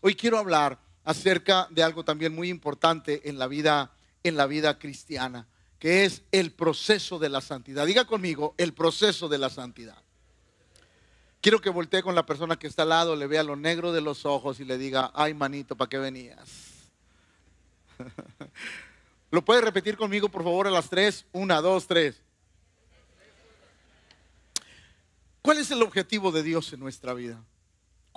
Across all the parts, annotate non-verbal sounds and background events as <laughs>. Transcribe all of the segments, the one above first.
hoy quiero hablar acerca de algo también muy importante en la vida en la vida cristiana, que es el proceso de la santidad. Diga conmigo, el proceso de la santidad. Quiero que voltee con la persona que está al lado, le vea lo negro de los ojos y le diga, ay manito, ¿para qué venías? <laughs> ¿Lo puede repetir conmigo, por favor, a las tres? Una, dos, tres. ¿Cuál es el objetivo de Dios en nuestra vida?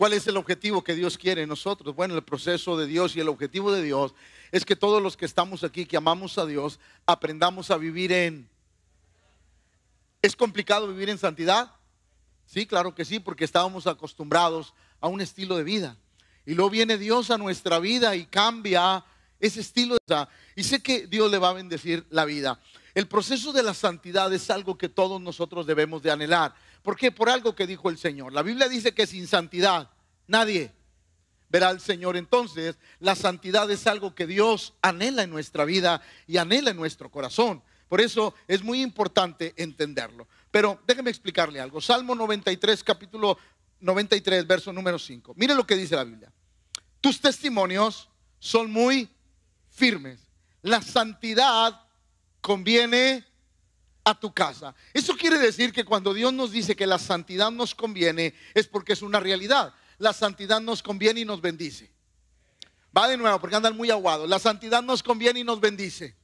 ¿Cuál es el objetivo que Dios quiere en nosotros? Bueno, el proceso de Dios y el objetivo de Dios es que todos los que estamos aquí, que amamos a Dios, aprendamos a vivir en... ¿Es complicado vivir en santidad? Sí, claro que sí, porque estábamos acostumbrados a un estilo de vida. Y luego viene Dios a nuestra vida y cambia ese estilo de vida. Y sé que Dios le va a bendecir la vida. El proceso de la santidad es algo que todos nosotros debemos de anhelar. ¿Por qué? Por algo que dijo el Señor. La Biblia dice que sin santidad nadie verá al Señor. Entonces, la santidad es algo que Dios anhela en nuestra vida y anhela en nuestro corazón. Por eso es muy importante entenderlo. Pero déjeme explicarle algo. Salmo 93, capítulo 93, verso número 5. Mire lo que dice la Biblia. Tus testimonios son muy firmes. La santidad conviene a tu casa. Eso quiere decir que cuando Dios nos dice que la santidad nos conviene es porque es una realidad. La santidad nos conviene y nos bendice. Va de nuevo porque andan muy aguados. La santidad nos conviene y nos bendice.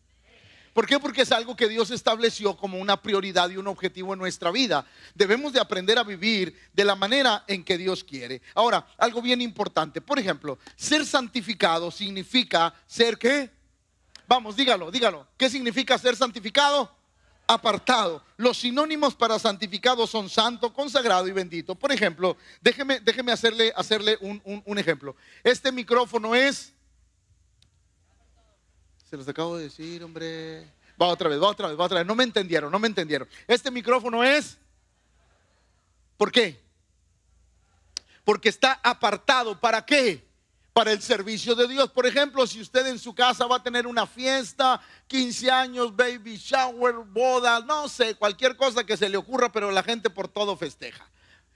¿Por qué? Porque es algo que Dios estableció como una prioridad y un objetivo en nuestra vida. Debemos de aprender a vivir de la manera en que Dios quiere. Ahora, algo bien importante. Por ejemplo, ser santificado significa ser qué? Vamos, dígalo, dígalo. ¿Qué significa ser santificado? Apartado. Los sinónimos para santificado son santo, consagrado y bendito. Por ejemplo, déjeme, déjeme hacerle, hacerle un, ejemplo. Este micrófono es... Se los acabo de decir, hombre. Va otra vez, va otra vez, va otra vez. No me entendieron, no me entendieron. Este micrófono es... ¿Por qué? Porque está apartado. ¿Para qué? Para el servicio de Dios. Por ejemplo, si usted en su casa va a tener una fiesta, 15 años, baby shower, boda, no sé, cualquier cosa que se le ocurra, pero la gente por todo festeja.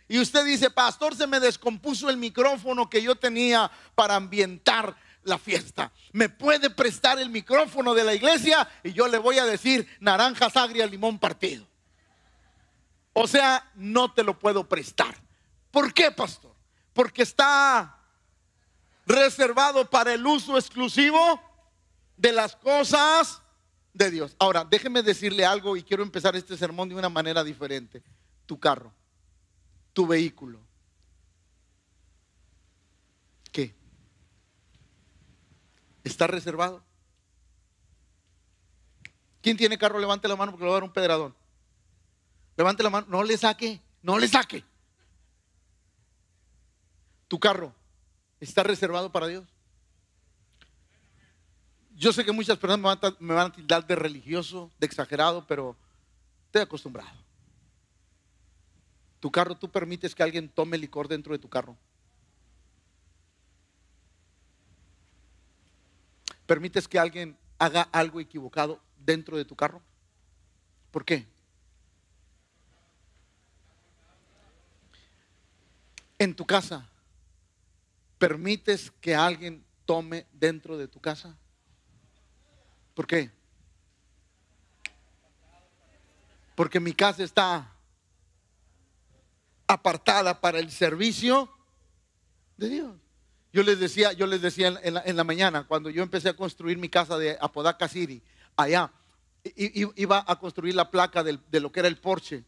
Y usted dice, pastor, se me descompuso el micrófono que yo tenía para ambientar la fiesta. ¿Me puede prestar el micrófono de la iglesia? Y yo le voy a decir naranjas agria, limón partido. O sea, no te lo puedo prestar. ¿Por qué, pastor? Porque está reservado para el uso exclusivo de las cosas de Dios. Ahora, déjeme decirle algo y quiero empezar este sermón de una manera diferente. Tu carro, tu vehículo. ¿Qué? ¿Está reservado? ¿Quién tiene carro? Levante la mano porque le va a dar un pedradón. Levante la mano, no le saque, no le saque. Tu carro está reservado para Dios. Yo sé que muchas personas me van, a, tildar de religioso, de exagerado, pero estoy acostumbrado. Tu carro, tú permites que alguien tome licor dentro de tu carro. ¿Permites que alguien haga algo equivocado dentro de tu carro? ¿Por qué? En tu casa, permites que alguien tome dentro de tu casa? ¿Por qué? Porque mi casa está apartada para el servicio de Dios. Yo les decía, yo les decía en la, mañana, cuando yo empecé a construir mi casa de Apodaca City, allá, iba a construir la placa de lo que era el Porsche.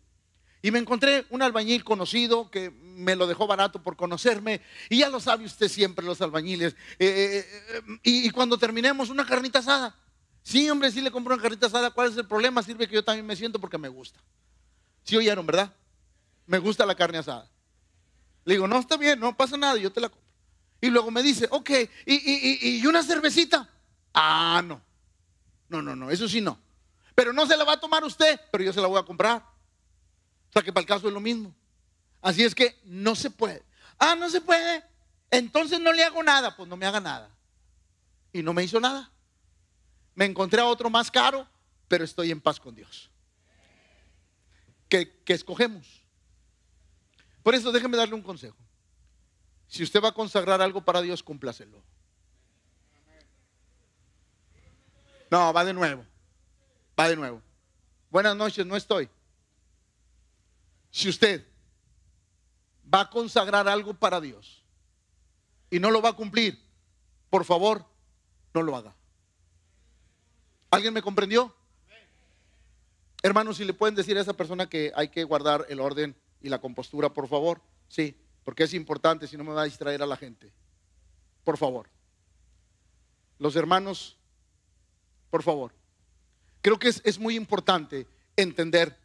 Y me encontré un albañil conocido que me lo dejó barato por conocerme. Y ya lo sabe usted siempre, los albañiles. Eh, eh, eh, y, cuando terminemos, una carnita asada. Sí, hombre, sí le compré una carnita asada. ¿Cuál es el problema? Sirve que yo también me siento porque me gusta. Sí oyeron, ¿verdad? Me gusta la carne asada. Le digo, no, está bien, no pasa nada, yo te la compro. Y luego me dice, ok, ¿y, y una cervecita? Ah, no. No, no, no, eso sí no. Pero no se la va a tomar usted, pero yo se la voy a comprar. O sea que para el caso es lo mismo. Así es que no se puede. Ah, no se puede. Entonces no le hago nada. Pues no me haga nada. Y no me hizo nada. Me encontré a otro más caro, pero estoy en paz con Dios. ¿Qué, escogemos? Por eso déjeme darle un consejo. Si usted va a consagrar algo para Dios, cúmplaselo. No, va de nuevo. Va de nuevo. Buenas noches, no estoy. Si usted va a consagrar algo para Dios y no lo va a cumplir, por favor, no lo haga. ¿Alguien me comprendió? Hermanos, si le pueden decir a esa persona que hay que guardar el orden y la compostura, por favor. Sí, porque es importante, si no me va a distraer a la gente. Por favor. Los hermanos, por favor. Creo que es, es muy importante entender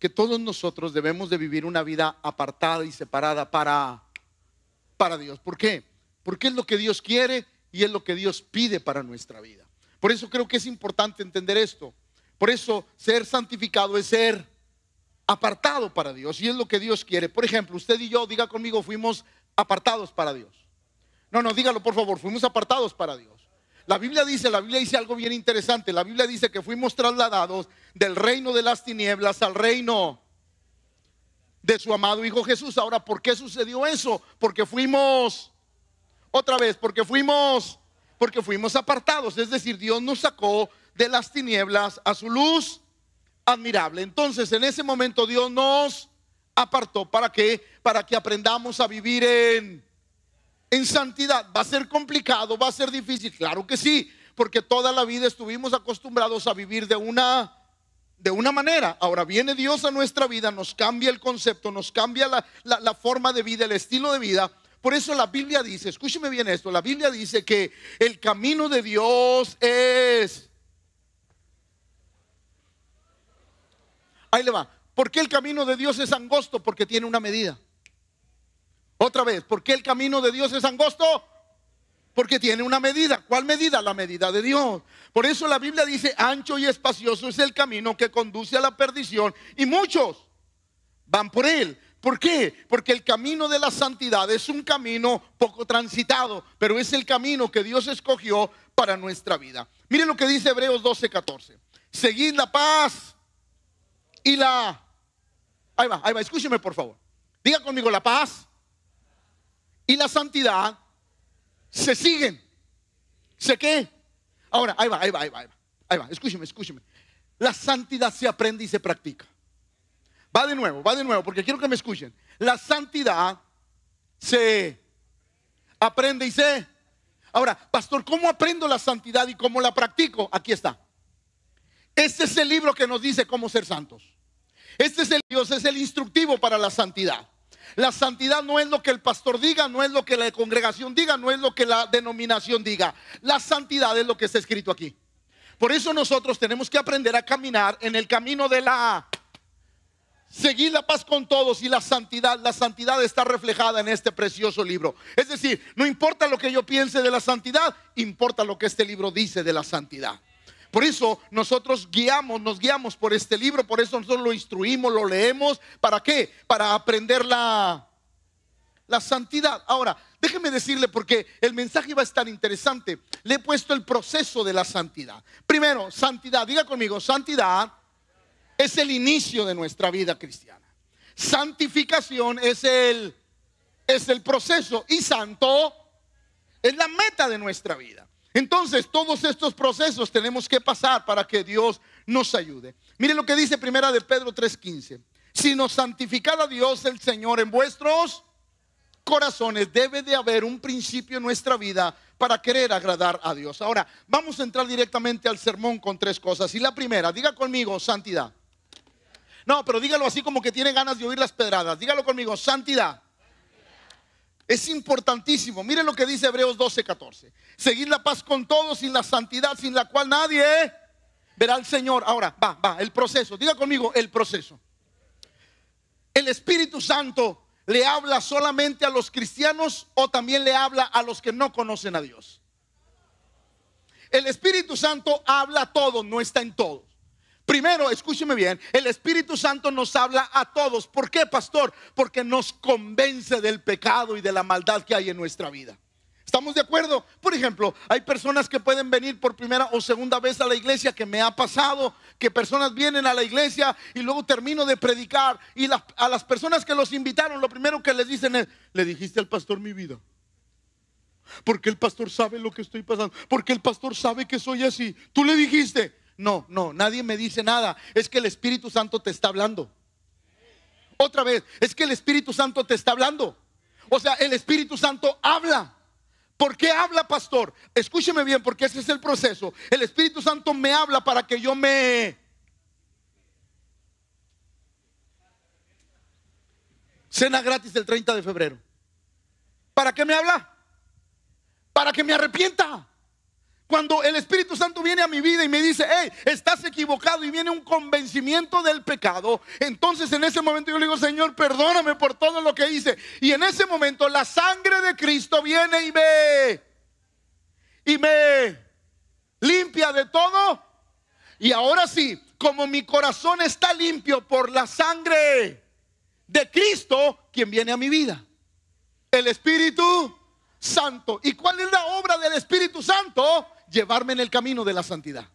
que todos nosotros debemos de vivir una vida apartada y separada para, para Dios. ¿Por qué? Porque es lo que Dios quiere y es lo que Dios pide para nuestra vida. Por eso creo que es importante entender esto. Por eso ser santificado es ser apartado para Dios y es lo que Dios quiere. Por ejemplo, usted y yo, diga conmigo, fuimos apartados para Dios. No, no, dígalo por favor, fuimos apartados para Dios. La Biblia dice, la Biblia dice algo bien interesante. La Biblia dice que fuimos trasladados del reino de las tinieblas al reino de su amado Hijo Jesús. Ahora, ¿por qué sucedió eso? Porque fuimos, otra vez, porque fuimos, porque fuimos apartados. Es decir, Dios nos sacó de las tinieblas a su luz admirable. Entonces, en ese momento Dios nos apartó para que para que aprendamos a vivir en en santidad. Va a ser complicado, va a ser difícil, claro que sí, porque toda la vida estuvimos acostumbrados a vivir de una de una manera. Ahora viene Dios a nuestra vida, nos cambia el concepto, nos cambia la, la forma de vida, el estilo de vida. Por eso la Biblia dice, escúcheme bien esto, la Biblia dice que el camino de Dios es Ahí le va. ¿Por qué el camino de Dios es angosto? Porque tiene una medida. Otra vez, ¿por qué el camino de Dios es angosto? Porque tiene una medida. ¿Cuál medida? La medida de Dios. Por eso la Biblia dice, ancho y espacioso es el camino que conduce a la perdición y muchos van por él. ¿Por qué? Porque el camino de la santidad es un camino poco transitado, pero es el camino que Dios escogió para nuestra vida. Miren lo que dice Hebreos 12:14. Seguid la paz y la... Ahí va, ahí va, escúcheme por favor. Diga conmigo, la paz y la santidad se siguen. ¿Sé qué? Ahora, ahí va, ahí va, ahí va, ahí va. Ahí va, escúcheme, escúcheme. La santidad se aprende y se practica. Va de nuevo, va de nuevo, porque quiero que me escuchen. La santidad se aprende y se... Ahora, pastor, ¿cómo aprendo la santidad y cómo la practico? Aquí está. Este es el libro que nos dice cómo ser santos. Este es el Dios, es el instructivo para la santidad. La santidad no es lo que el pastor diga, no es lo que la congregación diga, no es lo que la denominación diga. La santidad es lo que está escrito aquí. Por eso nosotros tenemos que aprender a caminar en el camino de la seguir la paz con todos y la santidad. La santidad está reflejada en este precioso libro. Es decir, no importa lo que yo piense de la santidad, importa lo que este libro dice de la santidad. Por eso nosotros guiamos, nos guiamos por este libro, por eso nosotros lo instruimos, lo leemos. ¿Para qué? Para aprender la, la santidad. Ahora, déjeme decirle porque el mensaje va a estar interesante. Le he puesto el proceso de la santidad. Primero, santidad. Diga conmigo, santidad es el inicio de nuestra vida cristiana. Santificación es el, es el proceso y santo es la meta de nuestra vida. Entonces, todos estos procesos tenemos que pasar para que Dios nos ayude. Miren lo que dice Primera de Pedro 3:15. Si nos santificada Dios el Señor en vuestros corazones, debe de haber un principio en nuestra vida para querer agradar a Dios. Ahora, vamos a entrar directamente al sermón con tres cosas. Y la primera, diga conmigo, santidad. No, pero dígalo así como que tiene ganas de oír las pedradas. Dígalo conmigo, santidad. Es importantísimo. Miren lo que dice Hebreos 12, 14. Seguir la paz con todos sin la santidad sin la cual nadie verá al Señor. Ahora, va, va, el proceso. Diga conmigo, el proceso. El Espíritu Santo le habla solamente a los cristianos o también le habla a los que no conocen a Dios. El Espíritu Santo habla a todos, no está en todos. Primero, escúcheme bien, el Espíritu Santo nos habla a todos. ¿Por qué, pastor? Porque nos convence del pecado y de la maldad que hay en nuestra vida. ¿Estamos de acuerdo? Por ejemplo, hay personas que pueden venir por primera o segunda vez a la iglesia, que me ha pasado, que personas vienen a la iglesia y luego termino de predicar y a las personas que los invitaron, lo primero que les dicen es, le dijiste al pastor mi vida. Porque el pastor sabe lo que estoy pasando, porque el pastor sabe que soy así. Tú le dijiste, no, no, nadie me dice nada, es que el Espíritu Santo te está hablando. Otra vez, es que el Espíritu Santo te está hablando. O sea, el Espíritu Santo habla. ¿Por qué habla, pastor? Escúcheme bien, porque ese es el proceso. El Espíritu Santo me habla para que yo me... Cena gratis el 30 de febrero. ¿Para qué me habla? Para que me arrepienta. Cuando el Espíritu Santo viene a mi vida y me dice, hey, estás equivocado y viene un convencimiento del pecado, entonces en ese momento yo le digo, Señor, perdóname por todo lo que hice. Y en ese momento la sangre de Cristo viene y me, y me limpia de todo. Y ahora sí, como mi corazón está limpio por la sangre de Cristo, quien viene a mi vida? El Espíritu Santo. ¿Y cuál es la obra del Espíritu Santo? Llevarme en el camino de la santidad.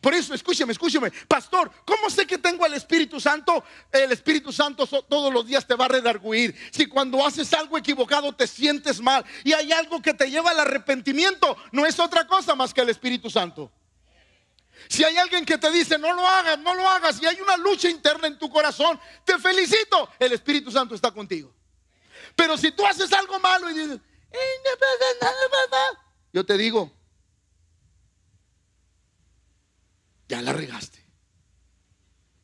Por eso, escúcheme, escúcheme, pastor, ¿cómo sé que tengo al Espíritu Santo? El Espíritu Santo todos los días te va a redarguir. Si cuando haces algo equivocado te sientes mal y hay algo que te lleva al arrepentimiento, no es otra cosa más que el Espíritu Santo. Si hay alguien que te dice, no lo hagas, no lo hagas, y hay una lucha interna en tu corazón, te felicito, el Espíritu Santo está contigo. Pero si tú haces algo malo y dices, yo te digo, ya la regaste.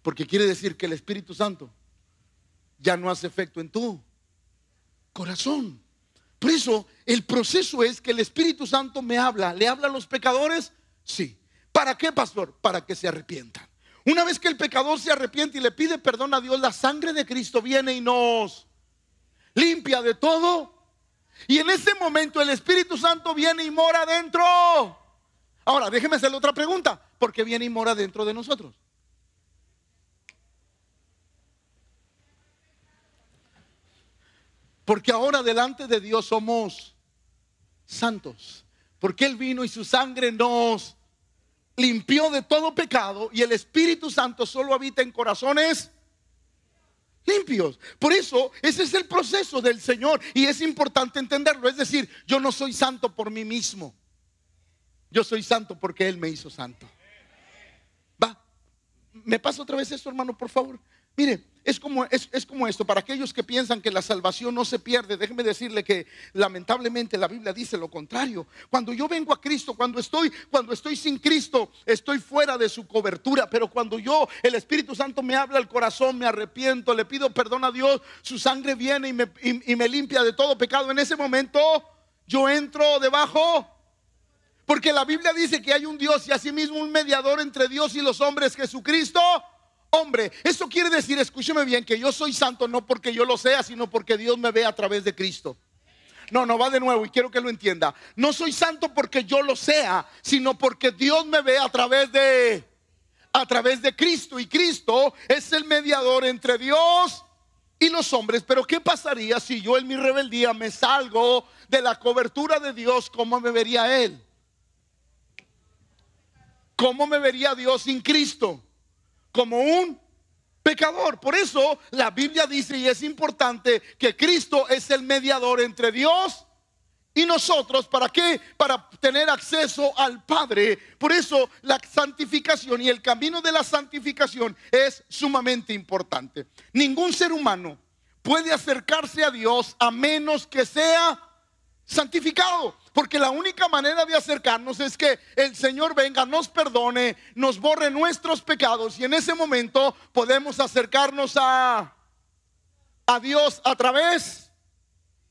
Porque quiere decir que el Espíritu Santo ya no hace efecto en tu corazón. Por eso el proceso es que el Espíritu Santo me habla. ¿Le habla a los pecadores? Sí. ¿Para qué, pastor? Para que se arrepientan. Una vez que el pecador se arrepiente y le pide perdón a Dios, la sangre de Cristo viene y nos limpia de todo. Y en ese momento el Espíritu Santo viene y mora dentro. Ahora, déjeme hacerle otra pregunta porque viene y mora dentro de nosotros. Porque ahora delante de Dios somos santos. Porque Él vino y su sangre nos limpió de todo pecado y el Espíritu Santo solo habita en corazones limpios. Por eso ese es el proceso del Señor y es importante entenderlo. Es decir, yo no soy santo por mí mismo. Yo soy santo porque Él me hizo santo. ¿Me pasa otra vez esto, hermano, por favor? Mire, es como, es, como esto, para aquellos que piensan que la salvación no se pierde, déjeme decirle que lamentablemente la Biblia dice lo contrario. Cuando yo vengo a Cristo, cuando estoy, cuando estoy sin Cristo, estoy fuera de su cobertura, pero cuando yo, el Espíritu Santo me habla al corazón, me arrepiento, le pido perdón a Dios, su sangre viene y me, y me limpia de todo pecado, en ese momento yo entro debajo porque la Biblia dice que hay un Dios y asimismo un mediador entre Dios y los hombres, Jesucristo. Hombre, eso quiere decir, escúcheme bien, que yo soy santo no porque yo lo sea, sino porque Dios me ve a través de Cristo. No, no va de nuevo y quiero que lo entienda. No soy santo porque yo lo sea, sino porque Dios me ve a través de a través de Cristo y Cristo es el mediador entre Dios y los hombres. Pero ¿qué pasaría si yo en mi rebeldía me salgo de la cobertura de Dios? ¿Cómo me vería él? ¿Cómo me vería Dios sin Cristo? Como un pecador. Por eso la Biblia dice, y es importante, que Cristo es el mediador entre Dios y nosotros. ¿Para qué? Para tener acceso al Padre. Por eso la santificación y el camino de la santificación es sumamente importante. Ningún ser humano puede acercarse a Dios a menos que sea santificado. Porque la única manera de acercarnos es que el Señor venga, nos perdone, nos borre nuestros pecados y en ese momento podemos acercarnos a, a Dios a través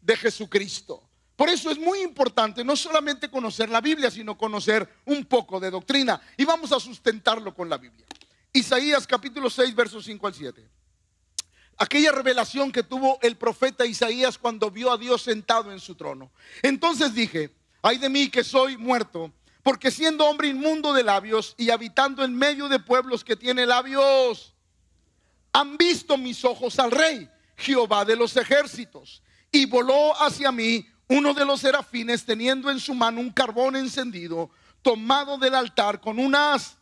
de Jesucristo. Por eso es muy importante no solamente conocer la Biblia, sino conocer un poco de doctrina. Y vamos a sustentarlo con la Biblia. Isaías capítulo 6, versos 5 al 7. Aquella revelación que tuvo el profeta Isaías cuando vio a Dios sentado en su trono. Entonces dije, ay de mí que soy muerto, porque siendo hombre inmundo de labios y habitando en medio de pueblos que tiene labios, han visto mis ojos al rey, Jehová de los ejércitos, y voló hacia mí uno de los serafines teniendo en su mano un carbón encendido, tomado del altar con unas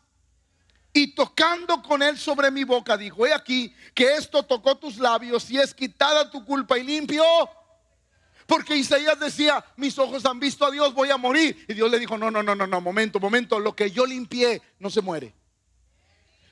y tocando con él sobre mi boca, dijo, he aquí que esto tocó tus labios y es quitada tu culpa y limpio. Porque Isaías decía, mis ojos han visto a Dios, voy a morir. Y Dios le dijo, no, no, no, no, no, momento, momento, lo que yo limpié no se muere.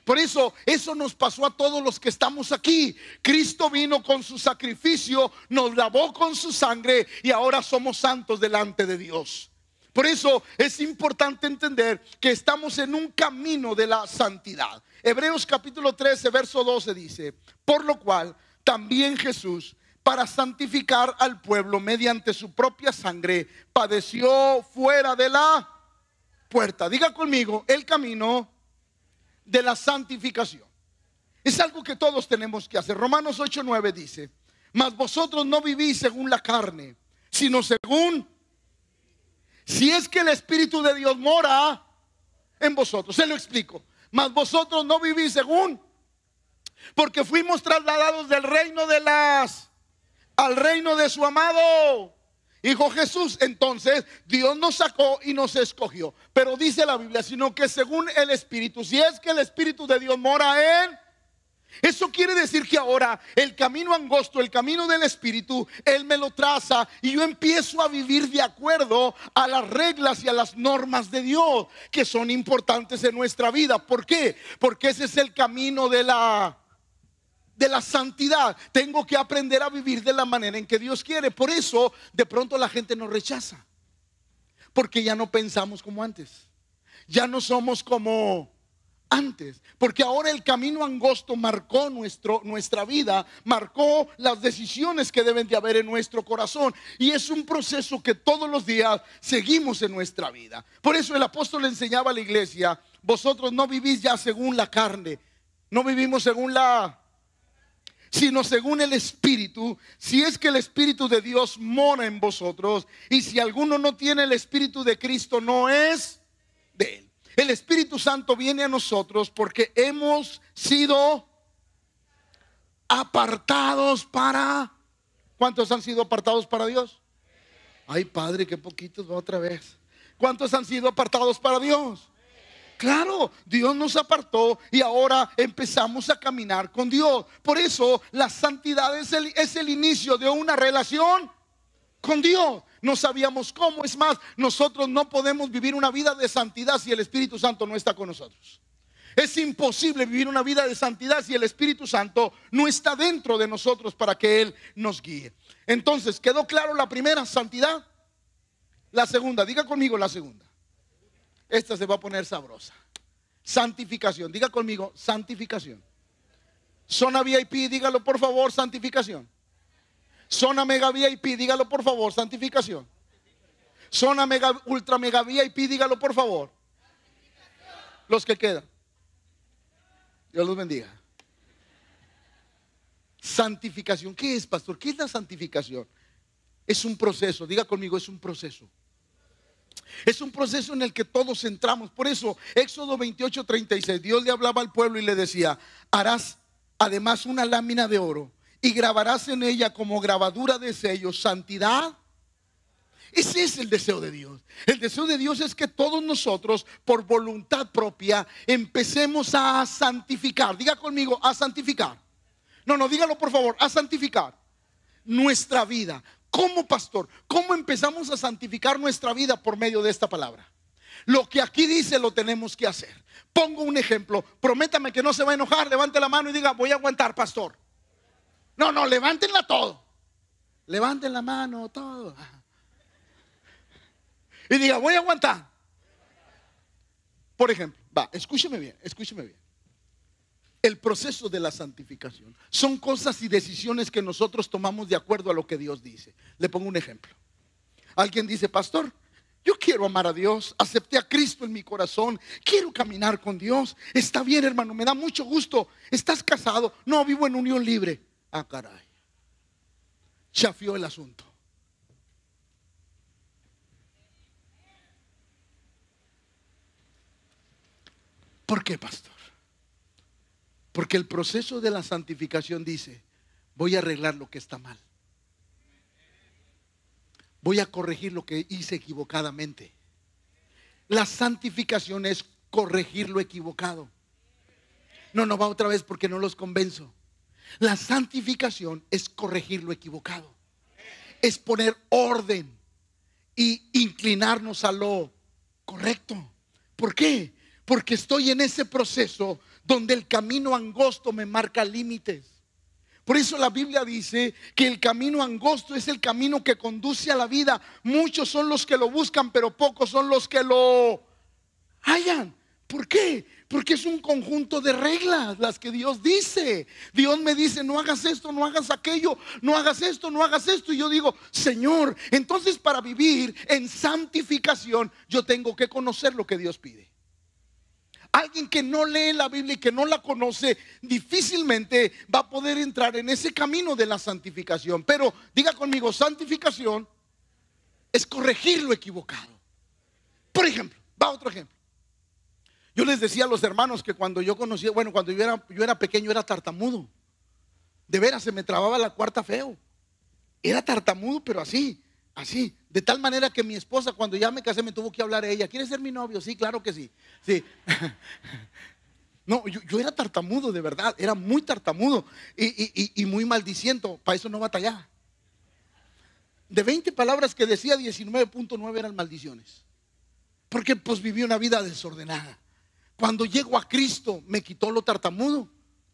Por eso, eso nos pasó a todos los que estamos aquí. Cristo vino con su sacrificio, nos lavó con su sangre y ahora somos santos delante de Dios. Por eso es importante entender que estamos en un camino de la santidad. Hebreos capítulo 13, verso 12 dice, por lo cual también Jesús, para santificar al pueblo mediante su propia sangre, padeció fuera de la puerta. Diga conmigo, el camino de la santificación. Es algo que todos tenemos que hacer. Romanos 8, 9 dice, mas vosotros no vivís según la carne, sino según si es que el Espíritu de Dios mora en vosotros, se lo explico. Mas vosotros no vivís según, porque fuimos trasladados del reino de las al reino de su amado Hijo Jesús. Entonces Dios nos sacó y nos escogió. Pero dice la Biblia, sino que según el Espíritu, si es que el Espíritu de Dios mora en eso quiere decir que ahora el camino angosto, el camino del Espíritu, Él me lo traza y yo empiezo a vivir de acuerdo a las reglas y a las normas de Dios que son importantes en nuestra vida. ¿Por qué? Porque ese es el camino de la de la santidad. Tengo que aprender a vivir de la manera en que Dios quiere. Por eso de pronto la gente nos rechaza. Porque ya no pensamos como antes. Ya no somos como antes, porque ahora el camino angosto marcó nuestro, nuestra vida, marcó las decisiones que deben de haber en nuestro corazón y es un proceso que todos los días seguimos en nuestra vida. Por eso el apóstol le enseñaba a la iglesia, vosotros no vivís ya según la carne, no vivimos según la sino según el Espíritu, si es que el Espíritu de Dios mora en vosotros, y si alguno no tiene el Espíritu de Cristo, no es de él. El Espíritu Santo viene a nosotros porque hemos sido apartados para... ¿Cuántos han sido apartados para Dios? Ay, Padre, qué poquitos va otra vez. ¿Cuántos han sido apartados para Dios? Claro, Dios nos apartó y ahora empezamos a caminar con Dios. Por eso la santidad es el, es el inicio de una relación con Dios no sabíamos cómo. Es más, nosotros no podemos vivir una vida de santidad si el Espíritu Santo no está con nosotros. Es imposible vivir una vida de santidad si el Espíritu Santo no está dentro de nosotros para que Él nos guíe. Entonces, ¿quedó claro la primera, santidad? La segunda, diga conmigo la segunda. Esta se va a poner sabrosa. Santificación, diga conmigo, santificación. Zona VIP, dígalo por favor, santificación. Zona Mega VIP, dígalo por favor, santificación. Zona Mega, Ultra Mega VIP, dígalo por favor. Los que quedan. Dios los bendiga. Santificación. ¿Qué es, pastor? ¿Qué es la santificación? Es un proceso, diga conmigo, es un proceso. Es un proceso en el que todos entramos. Por eso, Éxodo 28, 36, Dios le hablaba al pueblo y le decía, harás además una lámina de oro y grabarás en ella como grabadura de sello santidad. Ese es el deseo de Dios. El deseo de Dios es que todos nosotros, por voluntad propia, empecemos a santificar. Diga conmigo, a santificar. No, no, dígalo por favor, a santificar nuestra vida. ¿Cómo, pastor? ¿Cómo empezamos a santificar nuestra vida por medio de esta palabra? Lo que aquí dice lo tenemos que hacer. Pongo un ejemplo. Prométame que no se va a enojar. Levante la mano y diga, voy a aguantar, pastor. No, no, levántenla todo. Levanten la mano, todo. Y diga, voy a aguantar. Por ejemplo, va, escúcheme bien, escúcheme bien. El proceso de la santificación son cosas y decisiones que nosotros tomamos de acuerdo a lo que Dios dice. Le pongo un ejemplo. Alguien dice, pastor, yo quiero amar a Dios, acepté a Cristo en mi corazón, quiero caminar con Dios. Está bien, hermano, me da mucho gusto. ¿Estás casado? No, vivo en unión libre. Ah, caray. Chafió el asunto. ¿Por qué, pastor? Porque el proceso de la santificación dice, voy a arreglar lo que está mal. voy a corregir lo que hice equivocadamente. La santificación es corregir lo equivocado. No, no va otra vez porque no los convenzo. La santificación es corregir lo equivocado. Es poner orden y inclinarnos a lo correcto. ¿Por qué? Porque estoy en ese proceso donde el camino angosto me marca límites. Por eso la Biblia dice que el camino angosto es el camino que conduce a la vida. Muchos son los que lo buscan, pero pocos son los que lo hallan. ¿Por qué? Porque es un conjunto de reglas las que Dios dice. Dios me dice, no hagas esto, no hagas aquello, no hagas esto, no hagas esto. Y yo digo, Señor, entonces para vivir en santificación yo tengo que conocer lo que Dios pide. Alguien que no lee la Biblia y que no la conoce, difícilmente va a poder entrar en ese camino de la santificación. Pero diga conmigo, santificación es corregir lo equivocado. Por ejemplo, va otro ejemplo. Yo les decía a los hermanos que cuando yo conocía, bueno, cuando yo era, yo era pequeño era tartamudo. De veras, se me trababa la cuarta feo. Era tartamudo, pero así, así. De tal manera que mi esposa, cuando ya me casé, me tuvo que hablar a ella. ¿Quieres ser mi novio? Sí, claro que sí. Sí. <laughs> No, yo, era tartamudo, de verdad. Era muy tartamudo y, y muy maldiciento. Para eso no batallaba. De 20 palabras que decía, 19.9 eran maldiciones. Porque pues viví una vida desordenada. Cuando llego a Cristo, me quitó lo tartamudo.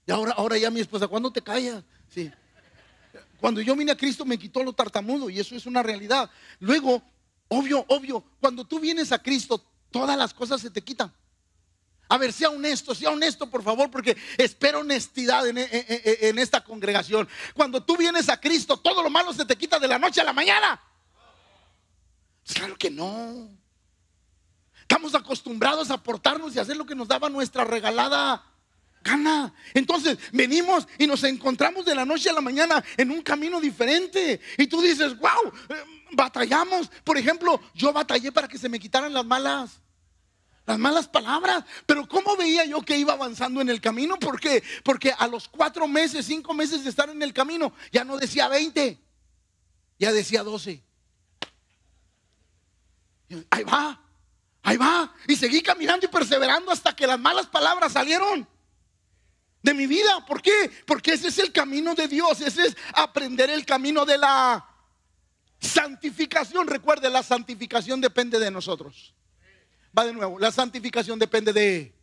Y ahora, ahora ya mi esposa, ¿cuándo te callas? Sí. Cuando yo vine a Cristo, me quitó lo tartamudo. Y eso es una realidad. Luego, obvio, obvio, cuando tú vienes a Cristo, todas las cosas se te quitan. A ver, sea honesto, sea honesto, por favor, porque espero honestidad en, en, esta congregación. Cuando tú vienes a Cristo, todo lo malo se te quita de la noche a la mañana. Claro que no. Estamos acostumbrados a portarnos y hacer lo que nos daba nuestra regalada gana. Entonces venimos y nos encontramos de la noche a la mañana en un camino diferente. Y tú dices, wow, eh, batallamos. Por ejemplo, yo batallé para que se me quitaran las malas. Las malas palabras, pero ¿cómo veía yo que iba avanzando en el camino? ¿Por? Porque a los cuatro meses, cinco meses de estar en el camino, ya no decía 20, ya decía 12. Ahí va, Ahí va. Y seguí caminando y perseverando hasta que las malas palabras salieron de mi vida. ¿Por qué? Porque ese es el camino de Dios. Ese es aprender el camino de la santificación. Recuerde, la santificación depende de nosotros. Va de nuevo. La santificación depende de...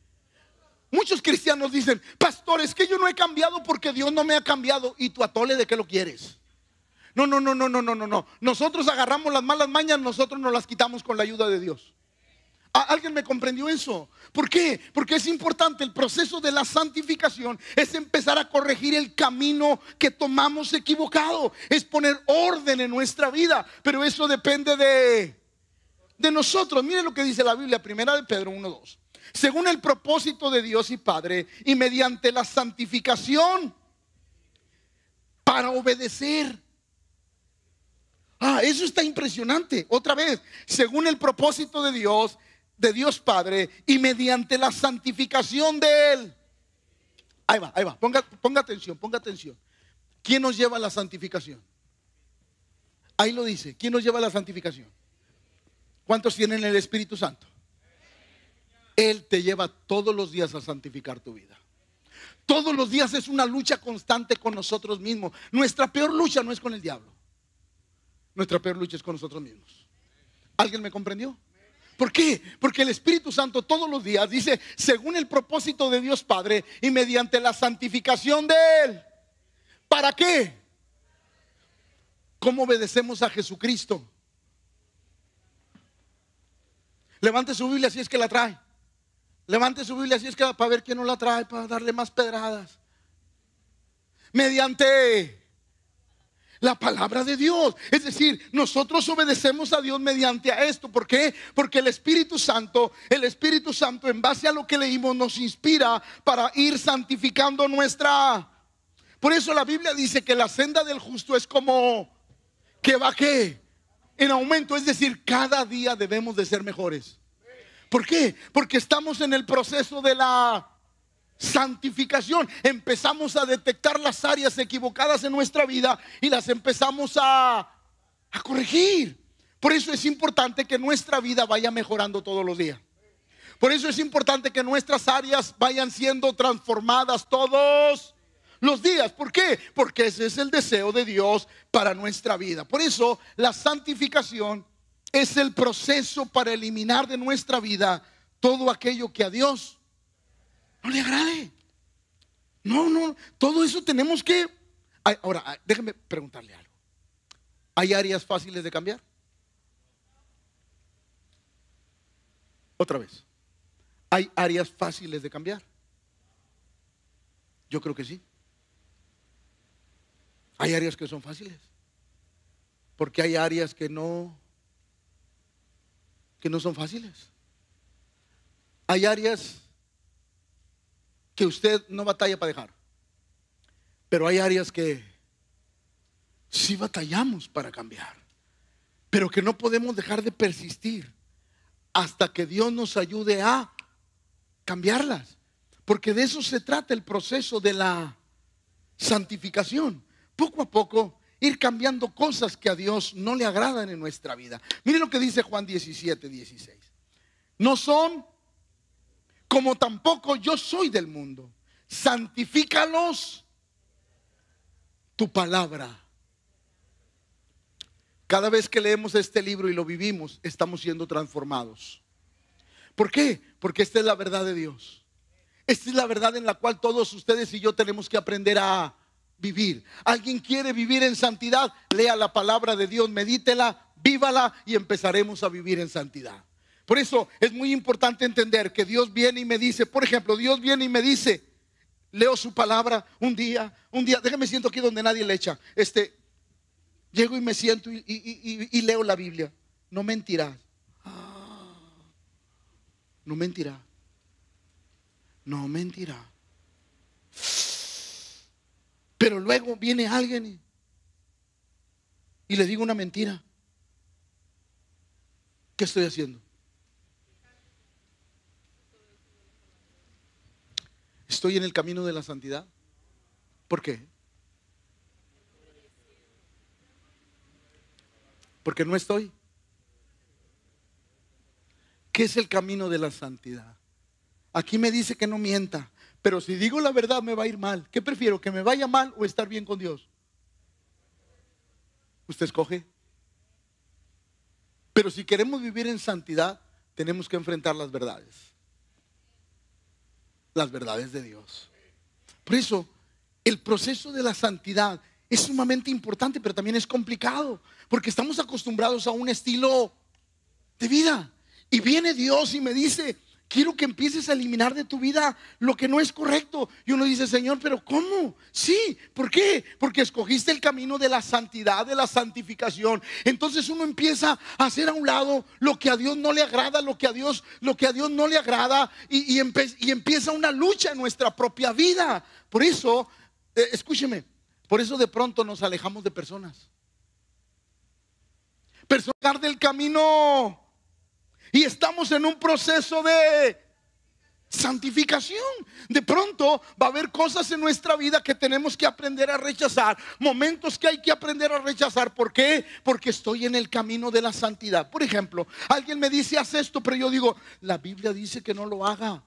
Muchos cristianos dicen, pastor, es que yo no he cambiado porque Dios no me ha cambiado. ¿Y tu atole de qué lo quieres? No, no, no, no, no, no, no, no. Nosotros agarramos las malas mañas, nosotros nos las quitamos con la ayuda de Dios. ¿Alguien me comprendió eso? ¿Por qué? Porque es importante, el proceso de la santificación es empezar a corregir el camino que tomamos equivocado, es poner orden en nuestra vida, pero eso depende de, de nosotros. Mire lo que dice la Biblia, primera de Pedro 1.2. Según el propósito de Dios y Padre y mediante la santificación para obedecer. Ah, eso está impresionante. Otra vez, según el propósito de Dios de Dios Padre y mediante la santificación de Él. Ahí va, ahí va, ponga, ponga atención, ponga atención. ¿Quién nos lleva a la santificación? Ahí lo dice, ¿quién nos lleva a la santificación? ¿Cuántos tienen el Espíritu Santo? Él te lleva todos los días a santificar tu vida. Todos los días es una lucha constante con nosotros mismos. Nuestra peor lucha no es con el diablo. Nuestra peor lucha es con nosotros mismos. ¿Alguien me comprendió? ¿Por qué? Porque el Espíritu Santo todos los días dice, según el propósito de Dios Padre y mediante la santificación de Él. ¿Para qué? ¿Cómo obedecemos a Jesucristo? Levante su Biblia si es que la trae. Levante su Biblia si es que para ver quién no la trae, para darle más pedradas. Mediante la palabra de Dios. Es decir, nosotros obedecemos a Dios mediante a esto. ¿Por qué? Porque el Espíritu Santo, el Espíritu Santo en base a lo que leímos nos inspira para ir santificando nuestra... Por eso la Biblia dice que la senda del justo es como que va qué? En aumento, es decir, cada día debemos de ser mejores. ¿Por qué? Porque estamos en el proceso de la santificación. Empezamos a detectar las áreas equivocadas en nuestra vida y las empezamos a, corregir. Por eso es importante que nuestra vida vaya mejorando todos los días. Por eso es importante que nuestras áreas vayan siendo transformadas todos los días. ¿Por qué? Porque ese es el deseo de Dios para nuestra vida. Por eso la santificación es el proceso para eliminar de nuestra vida todo aquello que a Dios no le agrade. No, no, todo eso tenemos que... Ahora, déjeme preguntarle algo. ¿Hay áreas fáciles de cambiar? Otra vez. ¿Hay áreas fáciles de cambiar? Yo creo que sí. Hay áreas que son fáciles. Porque hay áreas que no que no son fáciles. Hay áreas que usted no batalla para dejar. Pero hay áreas que sí batallamos para cambiar. Pero que no podemos dejar de persistir hasta que Dios nos ayude a cambiarlas. Porque de eso se trata el proceso de la santificación. Poco a poco ir cambiando cosas que a Dios no le agradan en nuestra vida. Miren lo que dice Juan 17, 16. No son como tampoco yo soy del mundo. Santifícalos tu palabra. Cada vez que leemos este libro y lo vivimos, estamos siendo transformados. ¿Por qué? Porque esta es la verdad de Dios. Esta es la verdad en la cual todos ustedes y yo tenemos que aprender a vivir. Alguien quiere vivir en santidad, lea la palabra de Dios, medítela, vívala y empezaremos a vivir en santidad. Por eso es muy importante entender que Dios viene y me dice, por ejemplo, Dios viene y me dice, leo su palabra un día, un día, déjame siento aquí donde nadie le echa. Este, llego y me siento y, leo la Biblia. No mentirás. No mentirá. No mentirá. Pero luego viene alguien y, le digo una mentira. ¿Qué estoy haciendo? ¿Estoy en el camino de la santidad? ¿Por qué? Porque no estoy. ¿Qué es el camino de la santidad? Aquí me dice que no mienta. Pero si digo la verdad me va a ir mal. ¿Qué prefiero? ¿Que me vaya mal o estar bien con Dios? Usted escoge. Pero si queremos vivir en santidad, tenemos que enfrentar las verdades. Las verdades de Dios. Por eso, el proceso de la santidad es sumamente importante, pero también es complicado, porque estamos acostumbrados a un estilo de vida. Y viene Dios y me dice, quiero que empieces a eliminar de tu vida lo que no es correcto. Y uno dice, Señor, pero ¿cómo? Sí, ¿por qué? Porque escogiste el camino de la santidad, de la santificación. Entonces uno empieza a hacer a un lado lo que a Dios no le agrada, lo que a Dios, lo que a Dios no le agrada, y, y, empieza una lucha en nuestra propia vida. Por eso, eh, escúcheme, por eso de pronto nos alejamos de personas. Personas del camino y estamos en un proceso de santificación. De pronto va a haber cosas en nuestra vida que tenemos que aprender a rechazar, momentos que hay que aprender a rechazar. ¿Por qué? Porque estoy en el camino de la santidad. Por ejemplo, alguien me dice, haz esto, pero yo digo, la Biblia dice que no lo haga.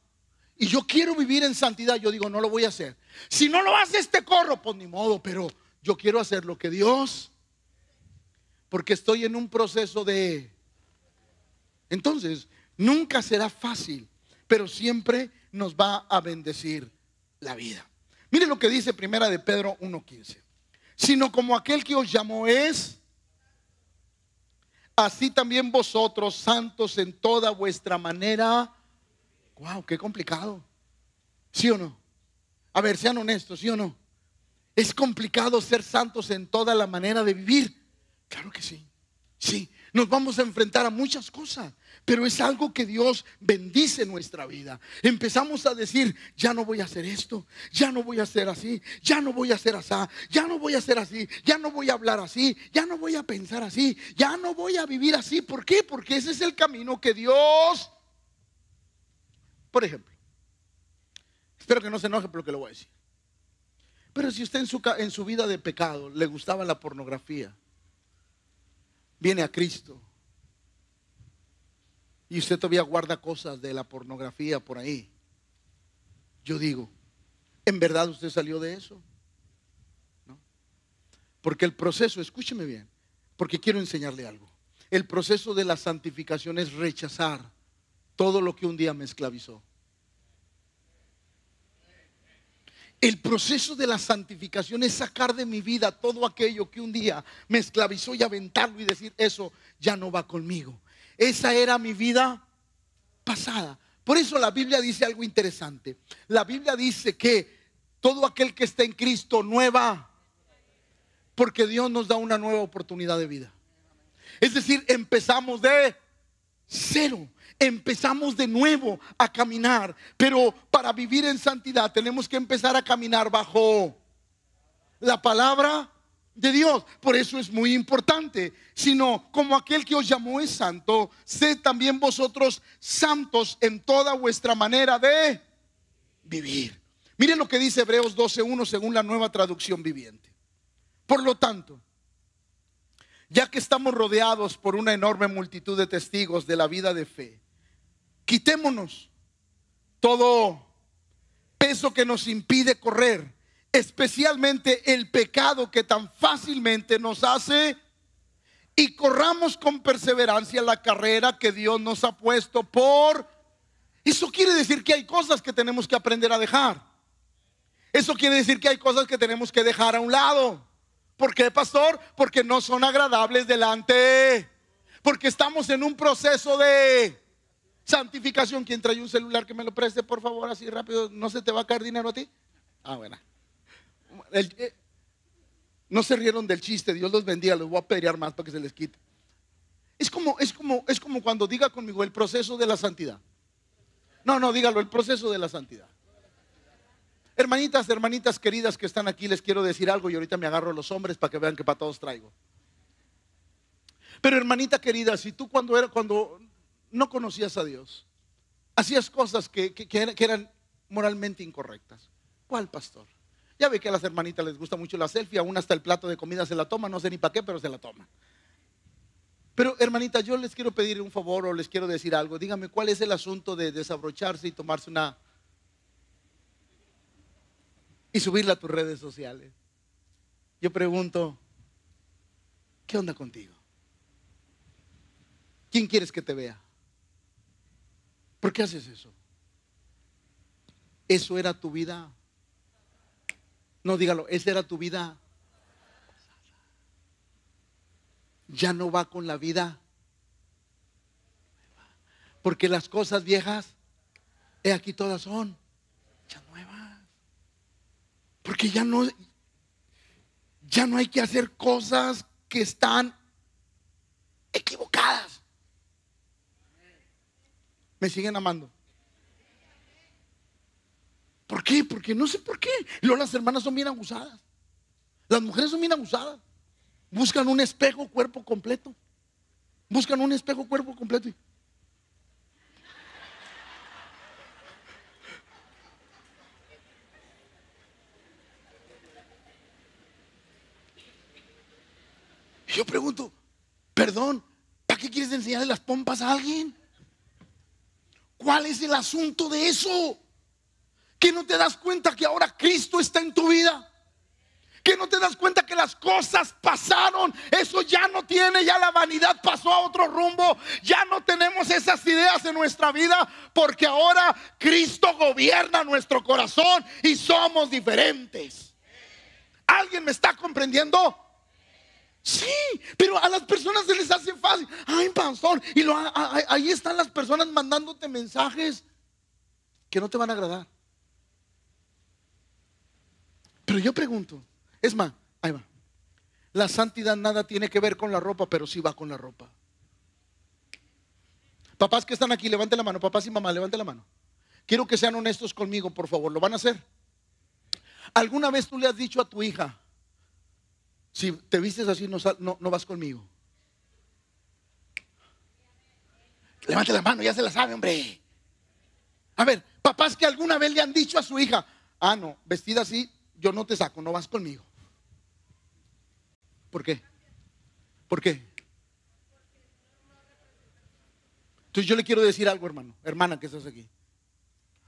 Y yo quiero vivir en santidad, yo digo, no lo voy a hacer. Si no lo hace este corro, pues ni modo, pero yo quiero hacer lo que Dios, porque estoy en un proceso de entonces, nunca será fácil, pero siempre nos va a bendecir la vida. Mire lo que dice Primera de Pedro 1:15. Sino como aquel que os llamó es, así también vosotros, santos en toda vuestra manera. Wow, qué complicado. ¿Sí o no? A ver, sean honestos, ¿sí o no? Es complicado ser santos en toda la manera de vivir. Claro que sí. Sí, nos vamos a enfrentar a muchas cosas, pero es algo que Dios bendice en nuestra vida. Empezamos a decir, ya no voy a hacer esto, ya no voy a hacer así, ya no voy a hacer así, ya no voy a hacer así, ya no voy a hablar así, ya no voy a pensar así, ya no voy a vivir así. ¿Por qué? Porque ese es el camino que Dios, por ejemplo, espero que no se enoje por lo que le voy a decir. Pero si usted en su, en su vida de pecado le gustaba la pornografía, viene a Cristo y usted todavía guarda cosas de la pornografía por ahí, yo digo, ¿en verdad usted salió de eso? ¿No? Porque el proceso, escúcheme bien, porque quiero enseñarle algo. El proceso de la santificación es rechazar todo lo que un día me esclavizó. El proceso de la santificación es sacar de mi vida todo aquello que un día me esclavizó y aventarlo y decir, eso ya no va conmigo. Esa era mi vida pasada. Por eso la Biblia dice algo interesante. La Biblia dice que todo aquel que está en Cristo nueva, porque Dios nos da una nueva oportunidad de vida. Es decir, empezamos de cero empezamos de nuevo a caminar. Pero para vivir en santidad tenemos que empezar a caminar bajo la palabra de Dios. Por eso es muy importante. Sino como aquel que os llamó es santo, sed también vosotros santos en toda vuestra manera de vivir. Miren lo que dice Hebreos 12.1 según la nueva traducción viviente. Por lo tanto, ya que estamos rodeados por una enorme multitud de testigos de la vida de fe, quitémonos todo peso que nos impide correr, especialmente el pecado que tan fácilmente nos hace y corramos con perseverancia la carrera que Dios nos ha puesto por... Eso quiere decir que hay cosas que tenemos que aprender a dejar. Eso quiere decir que hay cosas que tenemos que dejar a un lado. ¿Por qué, pastor? Porque no son agradables delante. Porque estamos en un proceso de Santificación, quien trae un celular que me lo preste, por favor, así rápido, ¿no se te va a caer dinero a ti? Ah, bueno. Eh, no se rieron del chiste, Dios los bendiga, los voy a pelear más para que se les quite. Es como, es como, es como cuando diga conmigo el proceso de la santidad. No, no, dígalo, el proceso de la santidad. Hermanitas, hermanitas queridas que están aquí, les quiero decir algo y ahorita me agarro a los hombres para que vean que para todos traigo. Pero hermanita querida, si tú cuando era, cuando no conocías a Dios. Hacías cosas que, eran moralmente incorrectas. ¿Cuál pastor? Ya ve que a las hermanitas les gusta mucho la selfie, aún hasta el plato de comida se la toma, no sé ni para qué, pero se la toma. Pero hermanita, yo les quiero pedir un favor o les quiero decir algo. Dígame, ¿cuál es el asunto de desabrocharse y tomarse una... y subirla a tus redes sociales? Yo pregunto, ¿qué onda contigo? ¿Quién quieres que te vea? ¿Por qué haces eso? ¿Eso era tu vida? No, dígalo, esa era tu vida. Ya no va con la vida. Porque las cosas viejas, he aquí todas son ya nuevas. Porque ya no, ya no hay que hacer cosas que están equivocadas. Me siguen amando. ¿Por qué? Porque no sé por qué. Luego las hermanas son bien abusadas. Las mujeres son bien abusadas. Buscan un espejo cuerpo completo. Buscan un espejo cuerpo completo. Y yo pregunto, perdón, ¿para qué quieres enseñarle las pompas a alguien? ¿Cuál es el asunto de eso? Que no te das cuenta que ahora Cristo está en tu vida. Que no te das cuenta que las cosas pasaron. Eso ya no tiene, ya la vanidad pasó a otro rumbo. Ya no tenemos esas ideas en nuestra vida porque ahora Cristo gobierna nuestro corazón y somos diferentes. ¿Alguien me está comprendiendo? Sí, pero a las personas se les hace fácil. Ay, pastor. Y ahí están las personas mandándote mensajes que no te van a agradar. Pero yo pregunto, es más, ahí va. La santidad nada tiene que ver con la ropa, pero sí va con la ropa. Papás que están aquí, levanten la mano. Papás y mamá, levanten la mano. Quiero que sean honestos conmigo, por favor. ¿Lo van a hacer? ¿Alguna vez tú le has dicho a tu hija, si te vistes así, no, no, vas conmigo. Levante la mano, ya se la sabe, hombre. A ver, papás que alguna vez le han dicho a su hija, ah, no, vestida así, yo no te saco, no vas conmigo. ¿Por qué? ¿Por qué? Entonces yo le quiero decir algo, hermano, hermana que estás aquí.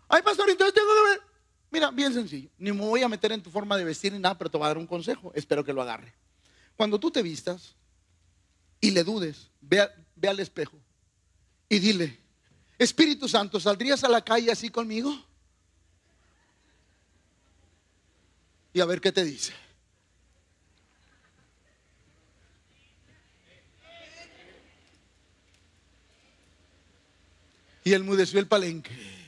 Ay, pastor, entonces tengo que ver. Mira, bien sencillo. Ni me voy a meter en tu forma de vestir ni nada, pero te voy a dar un consejo. Espero que lo agarre. Cuando tú te vistas y le dudes, ve, ve al espejo y dile, Espíritu Santo, ¿saldrías a la calle así conmigo? Y a ver qué te dice. Y él mudeció el palenque.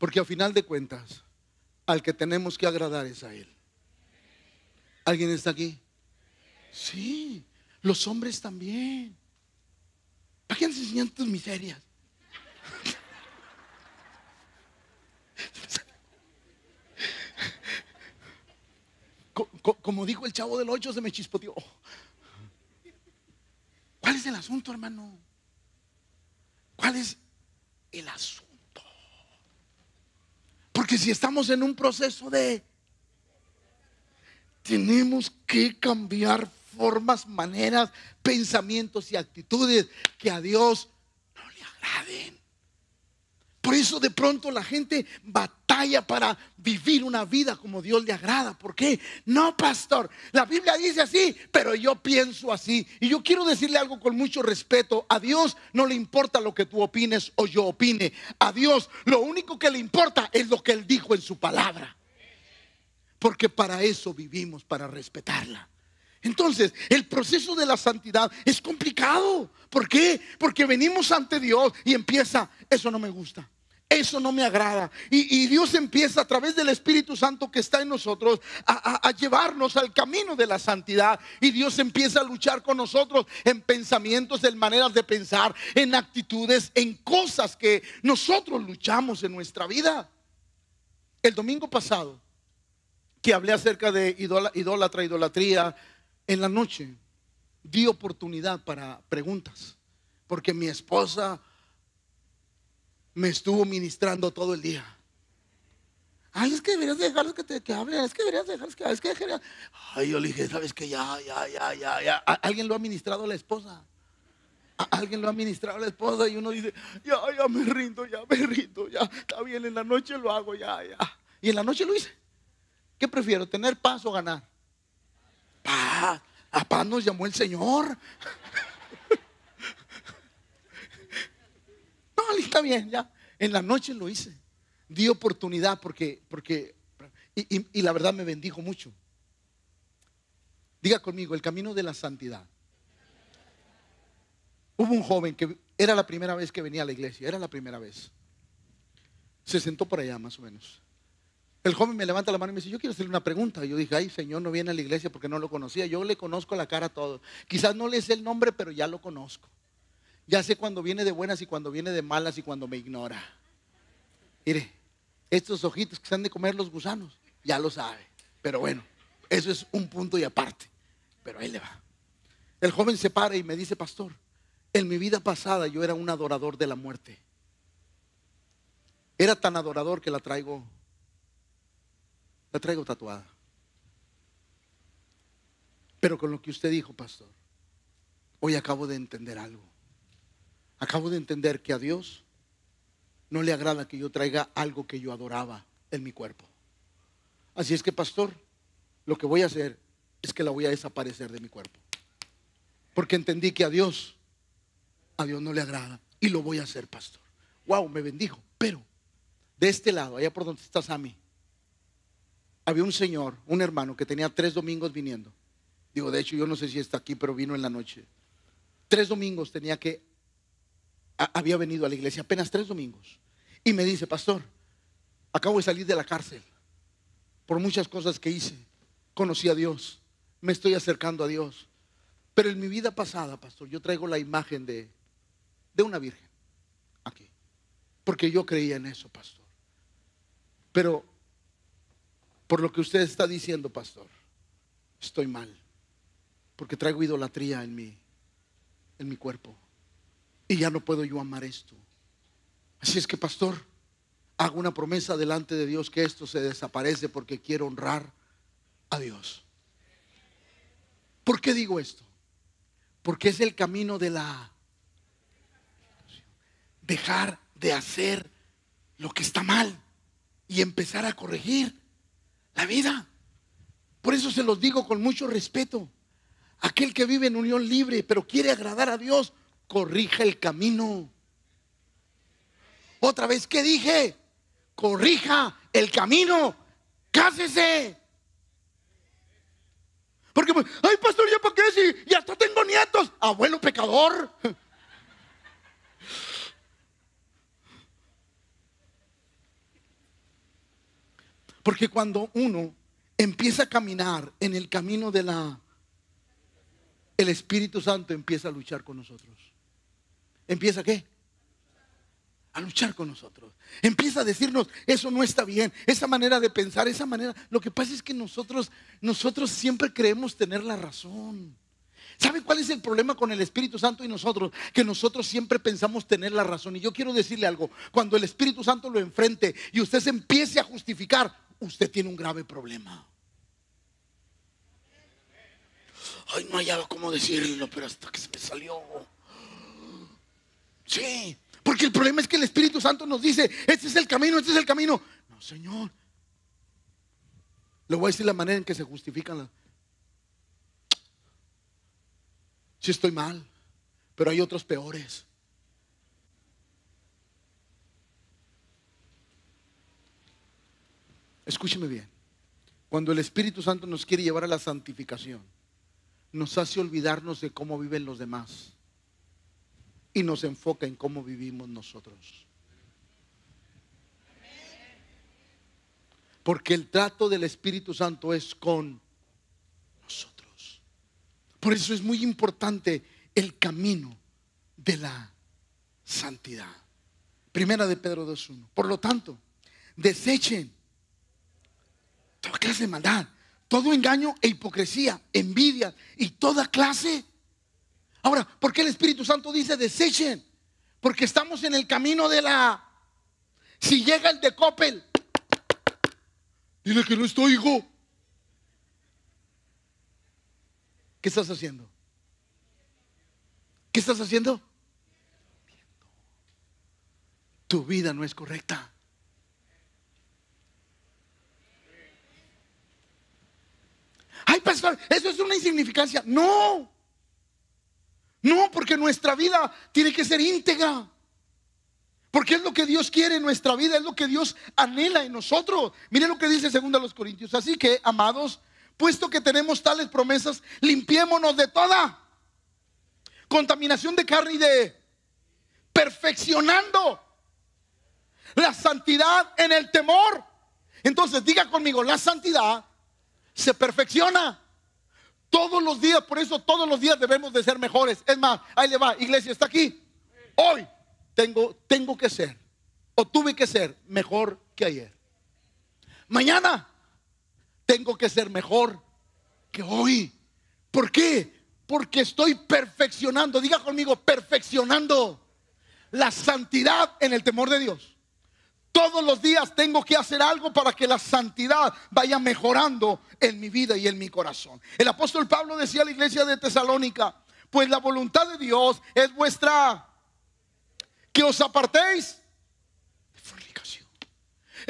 Porque a final de cuentas, al que tenemos que agradar es a Él. ¿Alguien está aquí? Sí, los hombres también. ¿Para qué enseñan tus miserias? Como dijo el chavo del 8, se me chispoteó. ¿Cuál es el asunto, hermano? ¿Cuál es el asunto? Si estamos en un proceso de... Tenemos que cambiar formas, maneras, pensamientos y actitudes que a Dios no le agraden. Por eso de pronto la gente batalla para vivir una vida como Dios le agrada. ¿Por qué? No, pastor. La Biblia dice así, pero yo pienso así. Y yo quiero decirle algo con mucho respeto. A Dios no le importa lo que tú opines o yo opine. A Dios lo único que le importa es lo que Él dijo en su palabra. Porque para eso vivimos, para respetarla. Entonces, el proceso de la santidad es complicado. ¿Por qué? Porque venimos ante Dios y empieza, eso no me gusta. Eso no me agrada. Y, Dios empieza a través del Espíritu Santo que está en nosotros a, a, llevarnos al camino de la santidad. Y Dios empieza a luchar con nosotros en pensamientos, en maneras de pensar, en actitudes, en cosas que nosotros luchamos en nuestra vida. El domingo pasado, que hablé acerca de idólatra, idolatría, en la noche di oportunidad para preguntas, porque mi esposa me estuvo ministrando todo el día. Ay, es que deberías dejarles que te que hablen, es que deberías dejarles que es que deberías. Ay, yo le dije, sabes que ya, ya, ya, ya, ya. Alguien lo ha ministrado a la esposa. Alguien lo ha ministrado a la esposa y uno dice, ya, ya me rindo, ya me rindo, ya, está bien, en la noche lo hago, ya, ya. Y en la noche lo hice. ¿Qué prefiero, tener paz o ganar? Paz. A paz nos llamó el Señor. Está bien, ya. En la noche lo hice. Di oportunidad porque, porque, y, la verdad me bendijo mucho. Diga conmigo, el camino de la santidad. Hubo un joven que era la primera vez que venía a la iglesia, era la primera vez. Se sentó por allá más o menos. El joven me levanta la mano y me dice, yo quiero hacerle una pregunta. Yo dije, ay, Señor, no viene a la iglesia porque no lo conocía. Yo le conozco la cara a todo. Quizás no le sé el nombre, pero ya lo conozco. Ya sé cuando viene de buenas y cuando viene de malas y cuando me ignora. Mire, estos ojitos que se han de comer los gusanos, ya lo sabe. Pero bueno, eso es un punto y aparte. Pero ahí le va. El joven se para y me dice, pastor, en mi vida pasada yo era un adorador de la muerte. Era tan adorador que la traigo, la traigo tatuada. Pero con lo que usted dijo, pastor, hoy acabo de entender algo. Acabo de entender que a Dios no le agrada que yo traiga algo que yo adoraba en mi cuerpo. Así es que, pastor, lo que voy a hacer es que la voy a desaparecer de mi cuerpo. Porque entendí que a Dios, a Dios no le agrada. Y lo voy a hacer, pastor. Wow, me bendijo. Pero, de este lado, allá por donde estás a mí, había un señor, un hermano que tenía tres domingos viniendo. Digo, de hecho, yo no sé si está aquí, pero vino en la noche. Tres domingos tenía que había venido a la iglesia apenas tres domingos. Y me dice, pastor, acabo de salir de la cárcel por muchas cosas que hice. Conocí a Dios, me estoy acercando a Dios. Pero en mi vida pasada, pastor, yo traigo la imagen de, de una virgen aquí. Porque yo creía en eso, pastor. Pero por lo que usted está diciendo, pastor, estoy mal. Porque traigo idolatría en mi, en mi cuerpo. Y ya no puedo yo amar esto. Así es que, pastor, hago una promesa delante de Dios que esto se desaparece porque quiero honrar a Dios. ¿Por qué digo esto? Porque es el camino de la dejar de hacer lo que está mal y empezar a corregir la vida. Por eso se los digo con mucho respeto. Aquel que vive en unión libre, pero quiere agradar a Dios, corrija el camino. Otra vez, ¿qué dije? Corrija el camino. Cásese. Porque, pues, ay, pastor, ¿ya para qué? Si ya hasta tengo nietos. Abuelo pecador. Porque cuando uno empieza a caminar en el camino de la... El Espíritu Santo empieza a luchar con nosotros. ¿Empieza qué? A luchar con nosotros. Empieza a decirnos, eso no está bien, esa manera de pensar, esa manera... Lo que pasa es que nosotros, nosotros siempre creemos tener la razón. ¿Sabe cuál es el problema con el Espíritu Santo y nosotros? Que nosotros siempre pensamos tener la razón. Y yo quiero decirle algo, cuando el Espíritu Santo lo enfrente y usted se empiece a justificar, usted tiene un grave problema. Ay, no hallaba cómo decirlo, pero hasta que se me salió. Sí, porque el problema es que el Espíritu Santo nos dice, este es el camino, este es el camino. No, Señor. Le voy a decir la manera en que se justifican las... Si estoy mal, pero hay otros peores. Escúcheme bien. Cuando el Espíritu Santo nos quiere llevar a la santificación, nos hace olvidarnos de cómo viven los demás y nos enfoca en cómo vivimos nosotros. Porque el trato del Espíritu Santo es con nosotros. Por eso es muy importante el camino de la santidad. Primera de Pedro 2.1. Por lo tanto, desechen toda clase de maldad, todo engaño e hipocresía, envidia y toda clase. Ahora, ¿por qué el Espíritu Santo dice desechen? Porque estamos en el camino de la... Si llega el de dile que no estoy, hijo. ¿Qué estás haciendo? ¿Qué estás haciendo? Tu vida no es correcta. Ay, pastor, eso es una insignificancia. No. No, porque nuestra vida tiene que ser íntegra. Porque es lo que Dios quiere en nuestra vida, es lo que Dios anhela en nosotros. Miren lo que dice segundo a los Corintios. Así que, amados, puesto que tenemos tales promesas, limpiémonos de toda contaminación de carne y de perfeccionando la santidad en el temor. Entonces, diga conmigo, la santidad se perfecciona. Todos los días, por eso todos los días debemos de ser mejores. Es más, ahí le va, iglesia, está aquí. Hoy tengo, tengo que ser, o tuve que ser mejor que ayer. Mañana tengo que ser mejor que hoy. ¿Por qué? Porque estoy perfeccionando, diga conmigo, perfeccionando la santidad en el temor de Dios. Todos los días tengo que hacer algo para que la santidad vaya mejorando en mi vida y en mi corazón. El apóstol Pablo decía a la iglesia de Tesalónica, pues la voluntad de Dios es vuestra, que os apartéis de fornicación.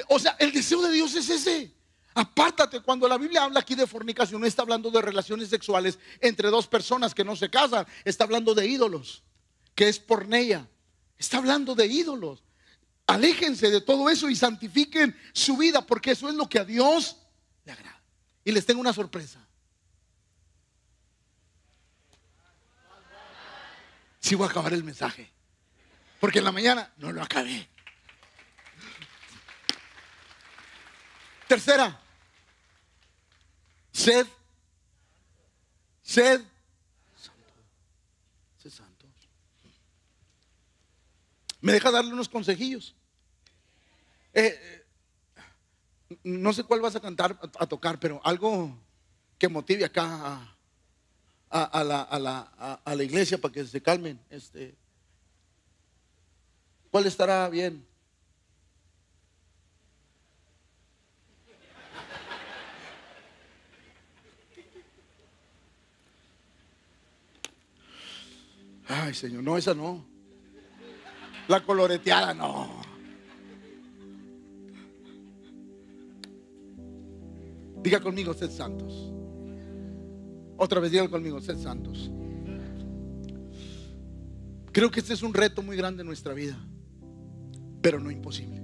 O sea, el deseo de Dios es ese. Apártate, cuando la Biblia habla aquí de fornicación, no está hablando de relaciones sexuales entre dos personas que no se casan, está hablando de ídolos, que es porneia. Está hablando de ídolos. Aléjense de todo eso y santifiquen su vida, porque eso es lo que a Dios le agrada. Y les tengo una sorpresa. Si voy a acabar el mensaje, porque en la mañana no lo acabé. Tercera, sed, sed santo. ¿Me deja darle unos consejillos? Eh, no sé cuál vas a cantar, a, tocar, pero algo que motive acá a, la, la, iglesia para que se calmen. Este, ¿Cuál estará bien? Ay, Señor, no, esa no. La coloreteada, no. Diga conmigo, sed santos. Otra vez diga conmigo, sed santos. Creo que este es un reto muy grande en nuestra vida, pero no imposible.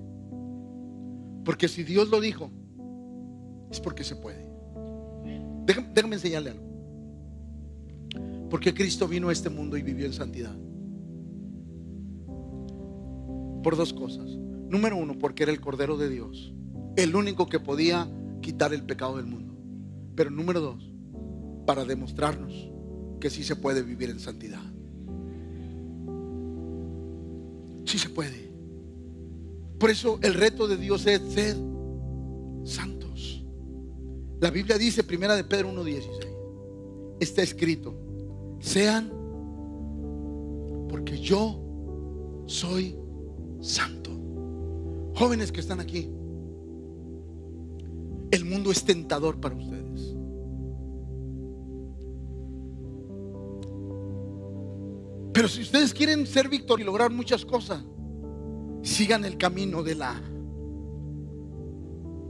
Porque si Dios lo dijo, es porque se puede. Déjame, enseñarle algo. Porque Cristo vino a este mundo y vivió en santidad. Por dos cosas. Número uno, porque era el Cordero de Dios. El único que podía quitar el pecado del mundo. Pero número dos, para demostrarnos que sí se puede vivir en santidad. Sí se puede. Por eso el reto de Dios es ser santos. La Biblia dice, primera de Pedro 1.16, está escrito, sean porque yo soy santo. Jóvenes que están aquí, el mundo es tentador para ustedes. Pero si ustedes quieren ser victor y lograr muchas cosas, sigan el camino de la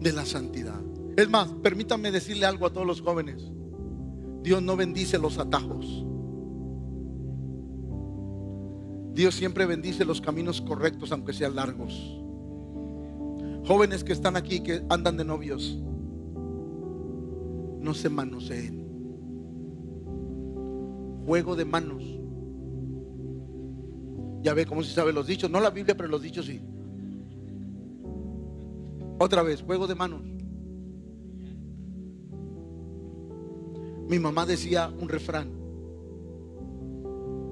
de la santidad. Es más, permítanme decirle algo a todos los jóvenes. Dios no bendice los atajos. Dios siempre bendice los caminos correctos aunque sean largos. Jóvenes que están aquí que andan de novios, no se manoseen. Juego de manos ya ve cómo se sabe los dichos. No la Biblia, pero los dichos sí. Otra vez, juego de manos. Mi mamá decía un refrán.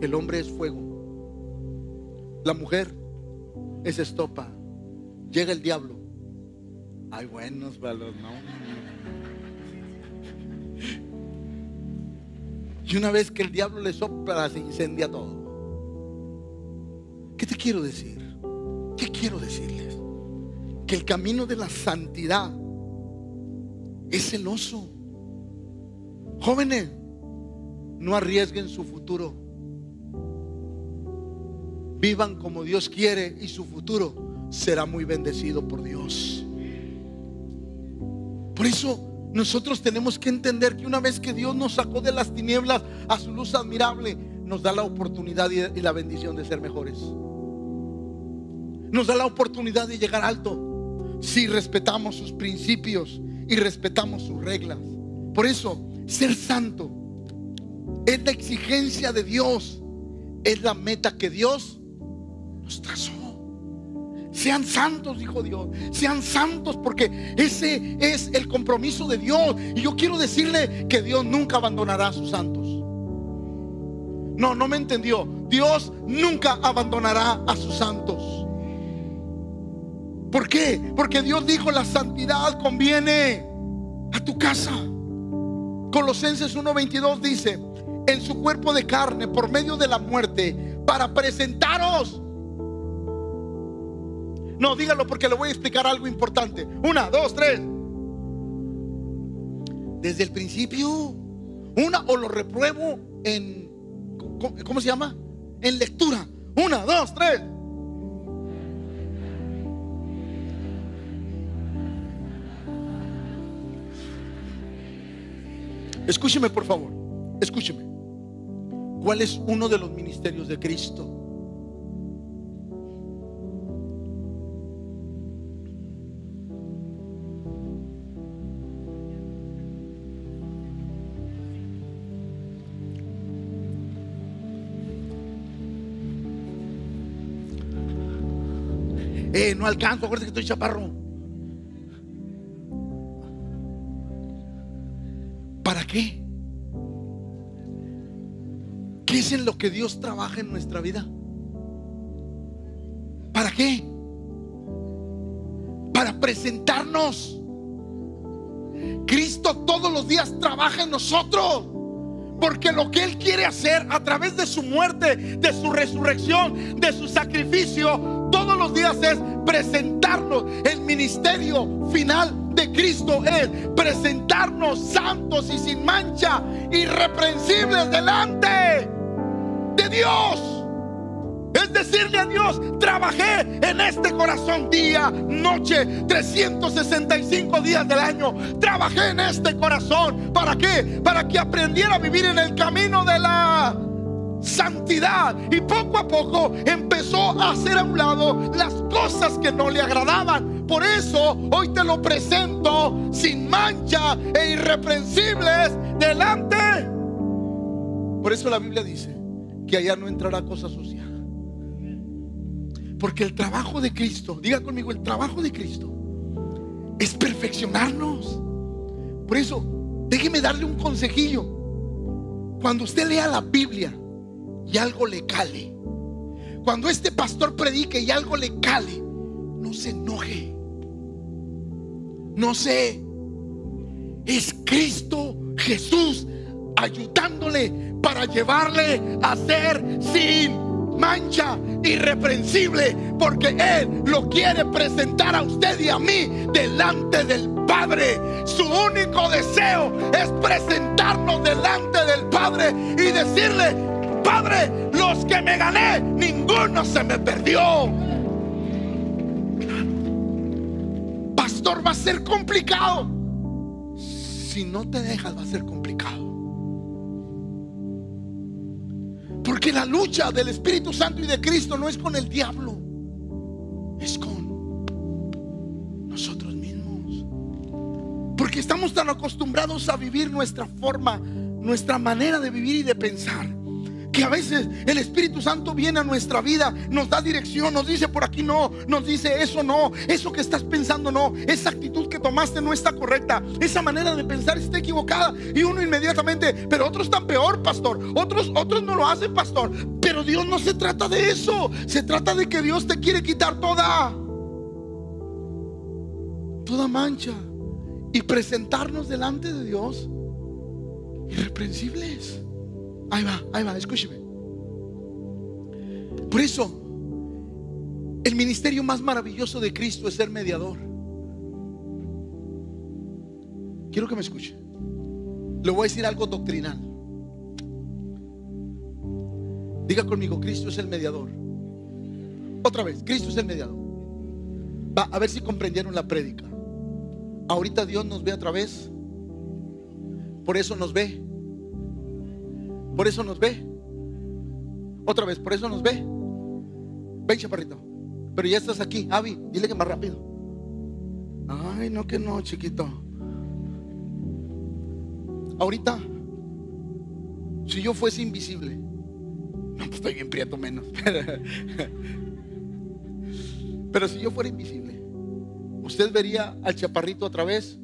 El hombre es fuego. La mujer es estopa. Llega el diablo. Hay buenos valores, ¿no? Y una vez que el diablo le sopla, se incendia todo. ¿Qué te quiero decir? ¿Qué quiero decirles? Que el camino de la santidad es celoso. Jóvenes, no arriesguen su futuro. Vivan como Dios quiere y su futuro será muy bendecido por Dios. Por eso nosotros tenemos que entender que una vez que Dios nos sacó de las tinieblas a su luz admirable, nos da la oportunidad y la bendición de ser mejores nos da la oportunidad de llegar alto si respetamos sus principios y respetamos sus reglas. Por eso, ser santo es la exigencia de Dios, es la meta que Dios nos trazó. Sean santos, dijo Dios. Sean santos porque ese es el compromiso de Dios. Y yo quiero decirle que Dios nunca abandonará a sus santos. No, no me entendió. Dios nunca abandonará a sus santos. ¿Por qué? Porque Dios dijo la santidad conviene a tu casa. Colosenses 1:22 dice, en su cuerpo de carne por medio de la muerte para presentaros. No, dígalo porque le voy a explicar algo importante. Una, dos, tres. Desde el principio, una o lo repruebo en, ¿cómo se llama? En lectura. Una, dos, tres. Escúcheme por favor, escúcheme. ¿Cuál es uno de los ministerios de Cristo? No alcanzo, acuérdate que estoy chaparro. ¿Para qué? ¿Qué es en lo que Dios trabaja en nuestra vida? ¿Para qué? Para presentarnos. Cristo todos los días trabaja en nosotros. Porque lo que Él quiere hacer a través de su muerte, de su resurrección, de su sacrificio, todos los días es presentarnos el ministerio final de Cristo es presentarnos santos y sin mancha, irreprensibles delante de Dios. Es decirle a Dios, trabajé en este corazón día, noche, 365 días del año. Trabajé en este corazón. ¿Para qué? Para que aprendiera a vivir en el camino de la santidad. Y poco a poco empezó a hacer a un lado las cosas que no le agradaban. Por eso hoy te lo presento sin mancha e irreprensibles delante. Por eso la Biblia dice que allá no entrará cosa sucia. Porque el trabajo de Cristo, diga conmigo, el trabajo de Cristo es perfeccionarnos. Por eso, déjeme darle un consejillo. Cuando usted lea la Biblia, y algo le cale. Cuando este pastor predique y algo le cale, no se enoje. No sé. Es Cristo Jesús ayudándole para llevarle a ser sin mancha, irreprensible, porque Él lo quiere presentar a usted y a mí delante del Padre. Su único deseo es presentarnos delante del Padre y decirle, Padre, los que me gané, ninguno se me perdió. Pastor, va a ser complicado. Si no te dejas, va a ser complicado. Porque la lucha del Espíritu Santo y de Cristo no es con el diablo, es con nosotros mismos. Porque estamos tan acostumbrados a vivir nuestra forma, nuestra manera de vivir y de pensar que a veces el Espíritu Santo viene a nuestra vida, nos da dirección, nos dice por aquí no, nos dice eso no, eso que estás pensando no, esa actitud que tomaste no está correcta, esa manera de pensar está equivocada y uno inmediatamente, pero otros están peor, pastor, otros otros no lo hacen, pastor, pero Dios no se trata de eso, se trata de que Dios te quiere quitar toda toda mancha y presentarnos delante de Dios irreprensibles. Ahí va, ahí va, escúcheme. Por eso, el ministerio más maravilloso de Cristo es ser mediador. Quiero que me escuche. Le voy a decir algo doctrinal. Diga conmigo, Cristo es el mediador. Otra vez, Cristo es el mediador. Va, a ver si comprendieron la prédica. Ahorita Dios nos ve a través. Por eso nos ve. Por eso nos ve. Otra vez, por eso nos ve. Ven, chaparrito. Pero ya estás aquí, Avi, dile que más rápido. Ay, no, que no, chiquito. Ahorita, si yo fuese invisible, no, pues estoy bien prieto menos. <laughs> Pero si yo fuera invisible, usted vería al chaparrito otra vez.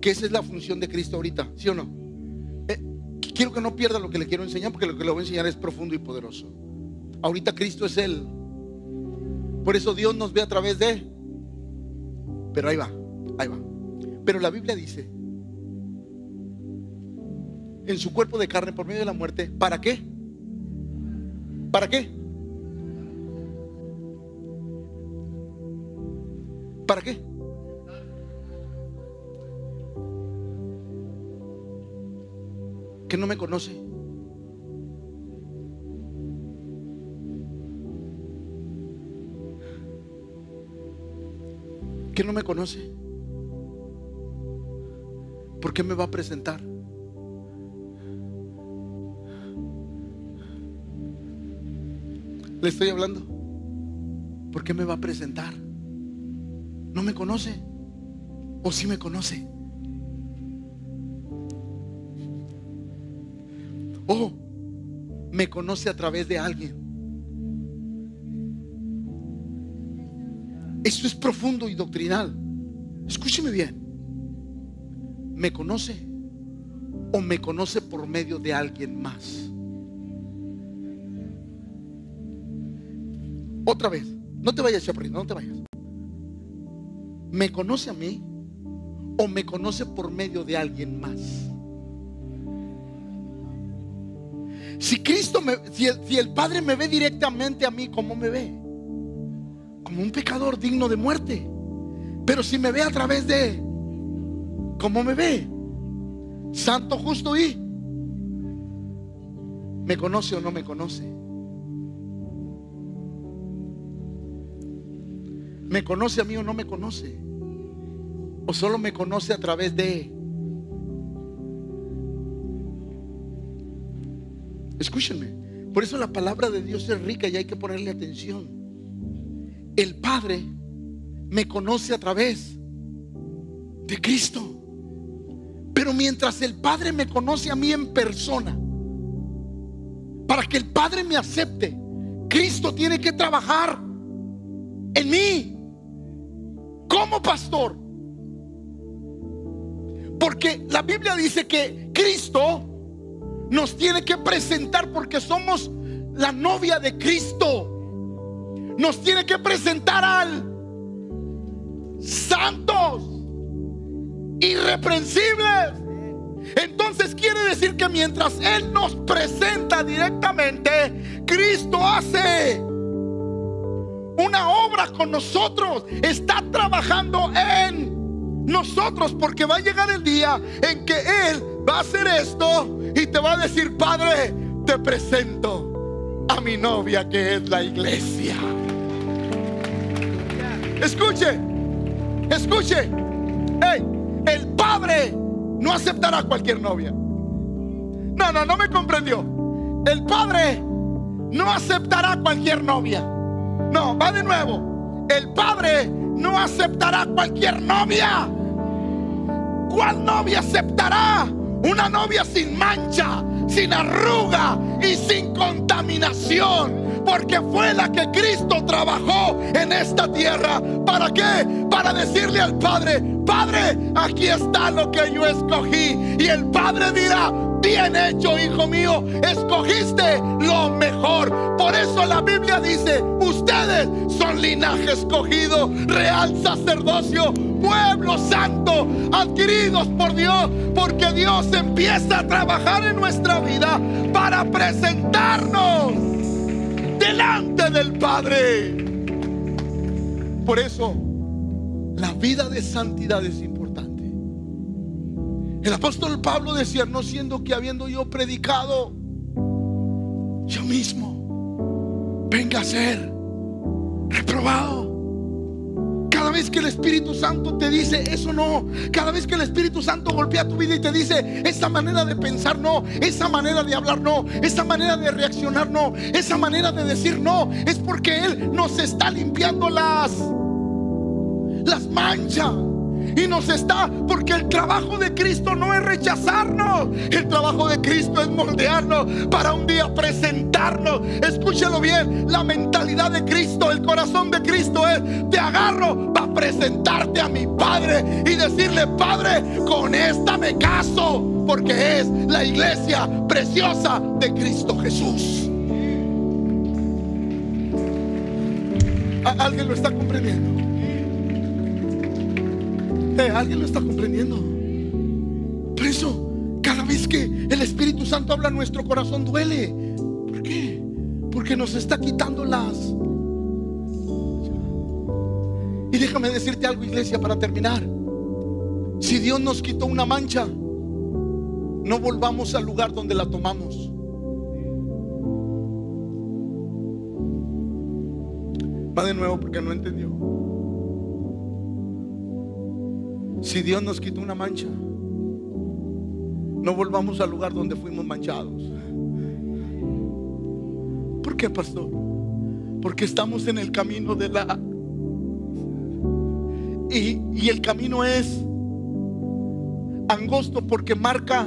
Que esa es la función de Cristo ahorita, ¿sí o no? Quiero que no pierda lo que le quiero enseñar porque lo que le voy a enseñar es profundo y poderoso. Ahorita Cristo es Él. Por eso Dios nos ve a través de... Pero ahí va, ahí va. Pero la Biblia dice, en su cuerpo de carne por medio de la muerte, ¿para qué? ¿Para qué? ¿Para qué? Que no me conoce. Que no me conoce. ¿Por qué me va a presentar? Le estoy hablando. ¿Por qué me va a presentar? No me conoce. O sí me conoce. Oh, me conoce a través de alguien. Esto es profundo y doctrinal. Escúcheme bien. ¿Me conoce o me conoce por medio de alguien más? Otra vez, no te vayas, chaparrito, no te vayas. ¿Me conoce a mí o me conoce por medio de alguien más? Si Cristo, si, el, si el Padre me ve directamente a mí, ¿cómo me ve? Como un pecador digno de muerte. Pero si me ve a través de, ¿cómo me ve? Santo, justo y... ¿Me conoce o no me conoce? ¿Me conoce a mí o no me conoce? ¿O solo me conoce a través de Escúchenme. Por eso la palabra de Dios es rica y hay que ponerle atención. El Padre me conoce a través de Cristo. Pero mientras el Padre me conoce a mí en persona, para que el Padre me acepte, Cristo tiene que trabajar en mí como pastor. Porque la Biblia dice que Cristo nos tiene que presentar porque somos la novia de Cristo. Nos tiene que presentar al santos, irreprensibles. Entonces quiere decir que mientras Él nos presenta directamente, Cristo hace una obra con nosotros. Está trabajando en nosotros porque va a llegar el día en que Él va a hacer esto y te va a decir, Padre, te presento a mi novia que es la iglesia. Escuche, escuche. el Padre no aceptará cualquier novia. No, no, no me comprendió. El Padre no aceptará cualquier novia. No, va de nuevo. El Padre no aceptará cualquier novia. ¿Cuál novia aceptará? Una novia sin mancha, sin arruga y sin contaminación. Porque fue la que Cristo trabajó en esta tierra. ¿Para qué? Para decirle al Padre, Padre, aquí está lo que yo escogí. Y el Padre dirá, bien hecho, hijo mío, escogiste lo mejor. Por eso la Biblia dice, ustedes son linaje escogido, real sacerdocio, pueblo santo, adquiridos por Dios, porque Dios empieza a trabajar en nuestra vida para presentarnos delante del Padre. Por eso, la vida de santidad es importante. El apóstol Pablo decía, no siendo que habiendo yo predicado, yo mismo venga a ser reprobado. Cada vez que el Espíritu Santo te dice eso no, cada vez que el Espíritu Santo golpea tu vida y te dice esa manera de pensar no, esa manera de hablar no, esa manera de reaccionar no, esa manera de decir no, es porque Él nos está limpiando las las mancha. Y nos está, porque el trabajo de Cristo no es rechazarnos. El trabajo de Cristo es moldearnos para un día presentarnos. Escúchalo bien, la mentalidad de Cristo, el corazón de Cristo es, te agarro para presentarte a mi Padre y decirle, Padre, con esta me caso, porque es la iglesia preciosa de Cristo Jesús. ¿Alguien lo está comprendiendo? ¿Alguien lo está comprendiendo? Por eso, cada vez que el Espíritu Santo habla, nuestro corazón duele. ¿Por qué? Porque nos está quitando las... Y déjame decirte algo, iglesia, para terminar. Si Dios nos quitó una mancha, no volvamos al lugar donde la tomamos. Va de nuevo porque no entendió. Si Dios nos quitó una mancha, no volvamos al lugar donde fuimos manchados. ¿Por qué, pastor? Porque estamos en el camino de la... Y, y el camino es angosto porque marca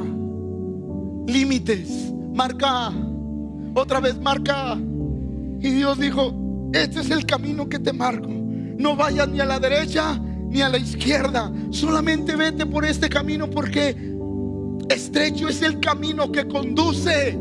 límites, marca, otra vez marca. Y Dios dijo, este es el camino que te marco. No vayas ni a la derecha ni a la izquierda. Solamente vete por este camino porque estrecho es el camino que conduce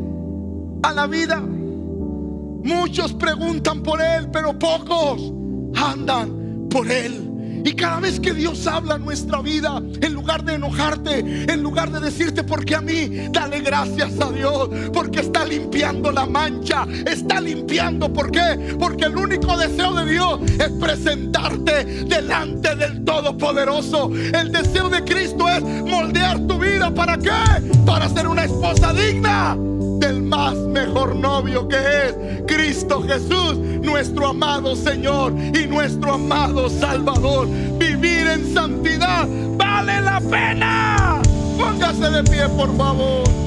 a la vida. Muchos preguntan por Él, pero pocos andan por Él. Y cada vez que Dios habla en nuestra vida, en lugar de enojarte, en lugar de decirte, porque a mí, dale gracias a Dios, porque está limpiando la mancha, está limpiando. ¿Por qué? Porque el único deseo de Dios es presentarte delante del Todopoderoso. El deseo de Cristo es moldear tu vida. ¿Para qué? Para ser una esposa digna del más mejor novio que es Cristo Jesús, nuestro amado Señor y nuestro amado Salvador. Vivir en santidad vale la pena. Póngase de pie, por favor.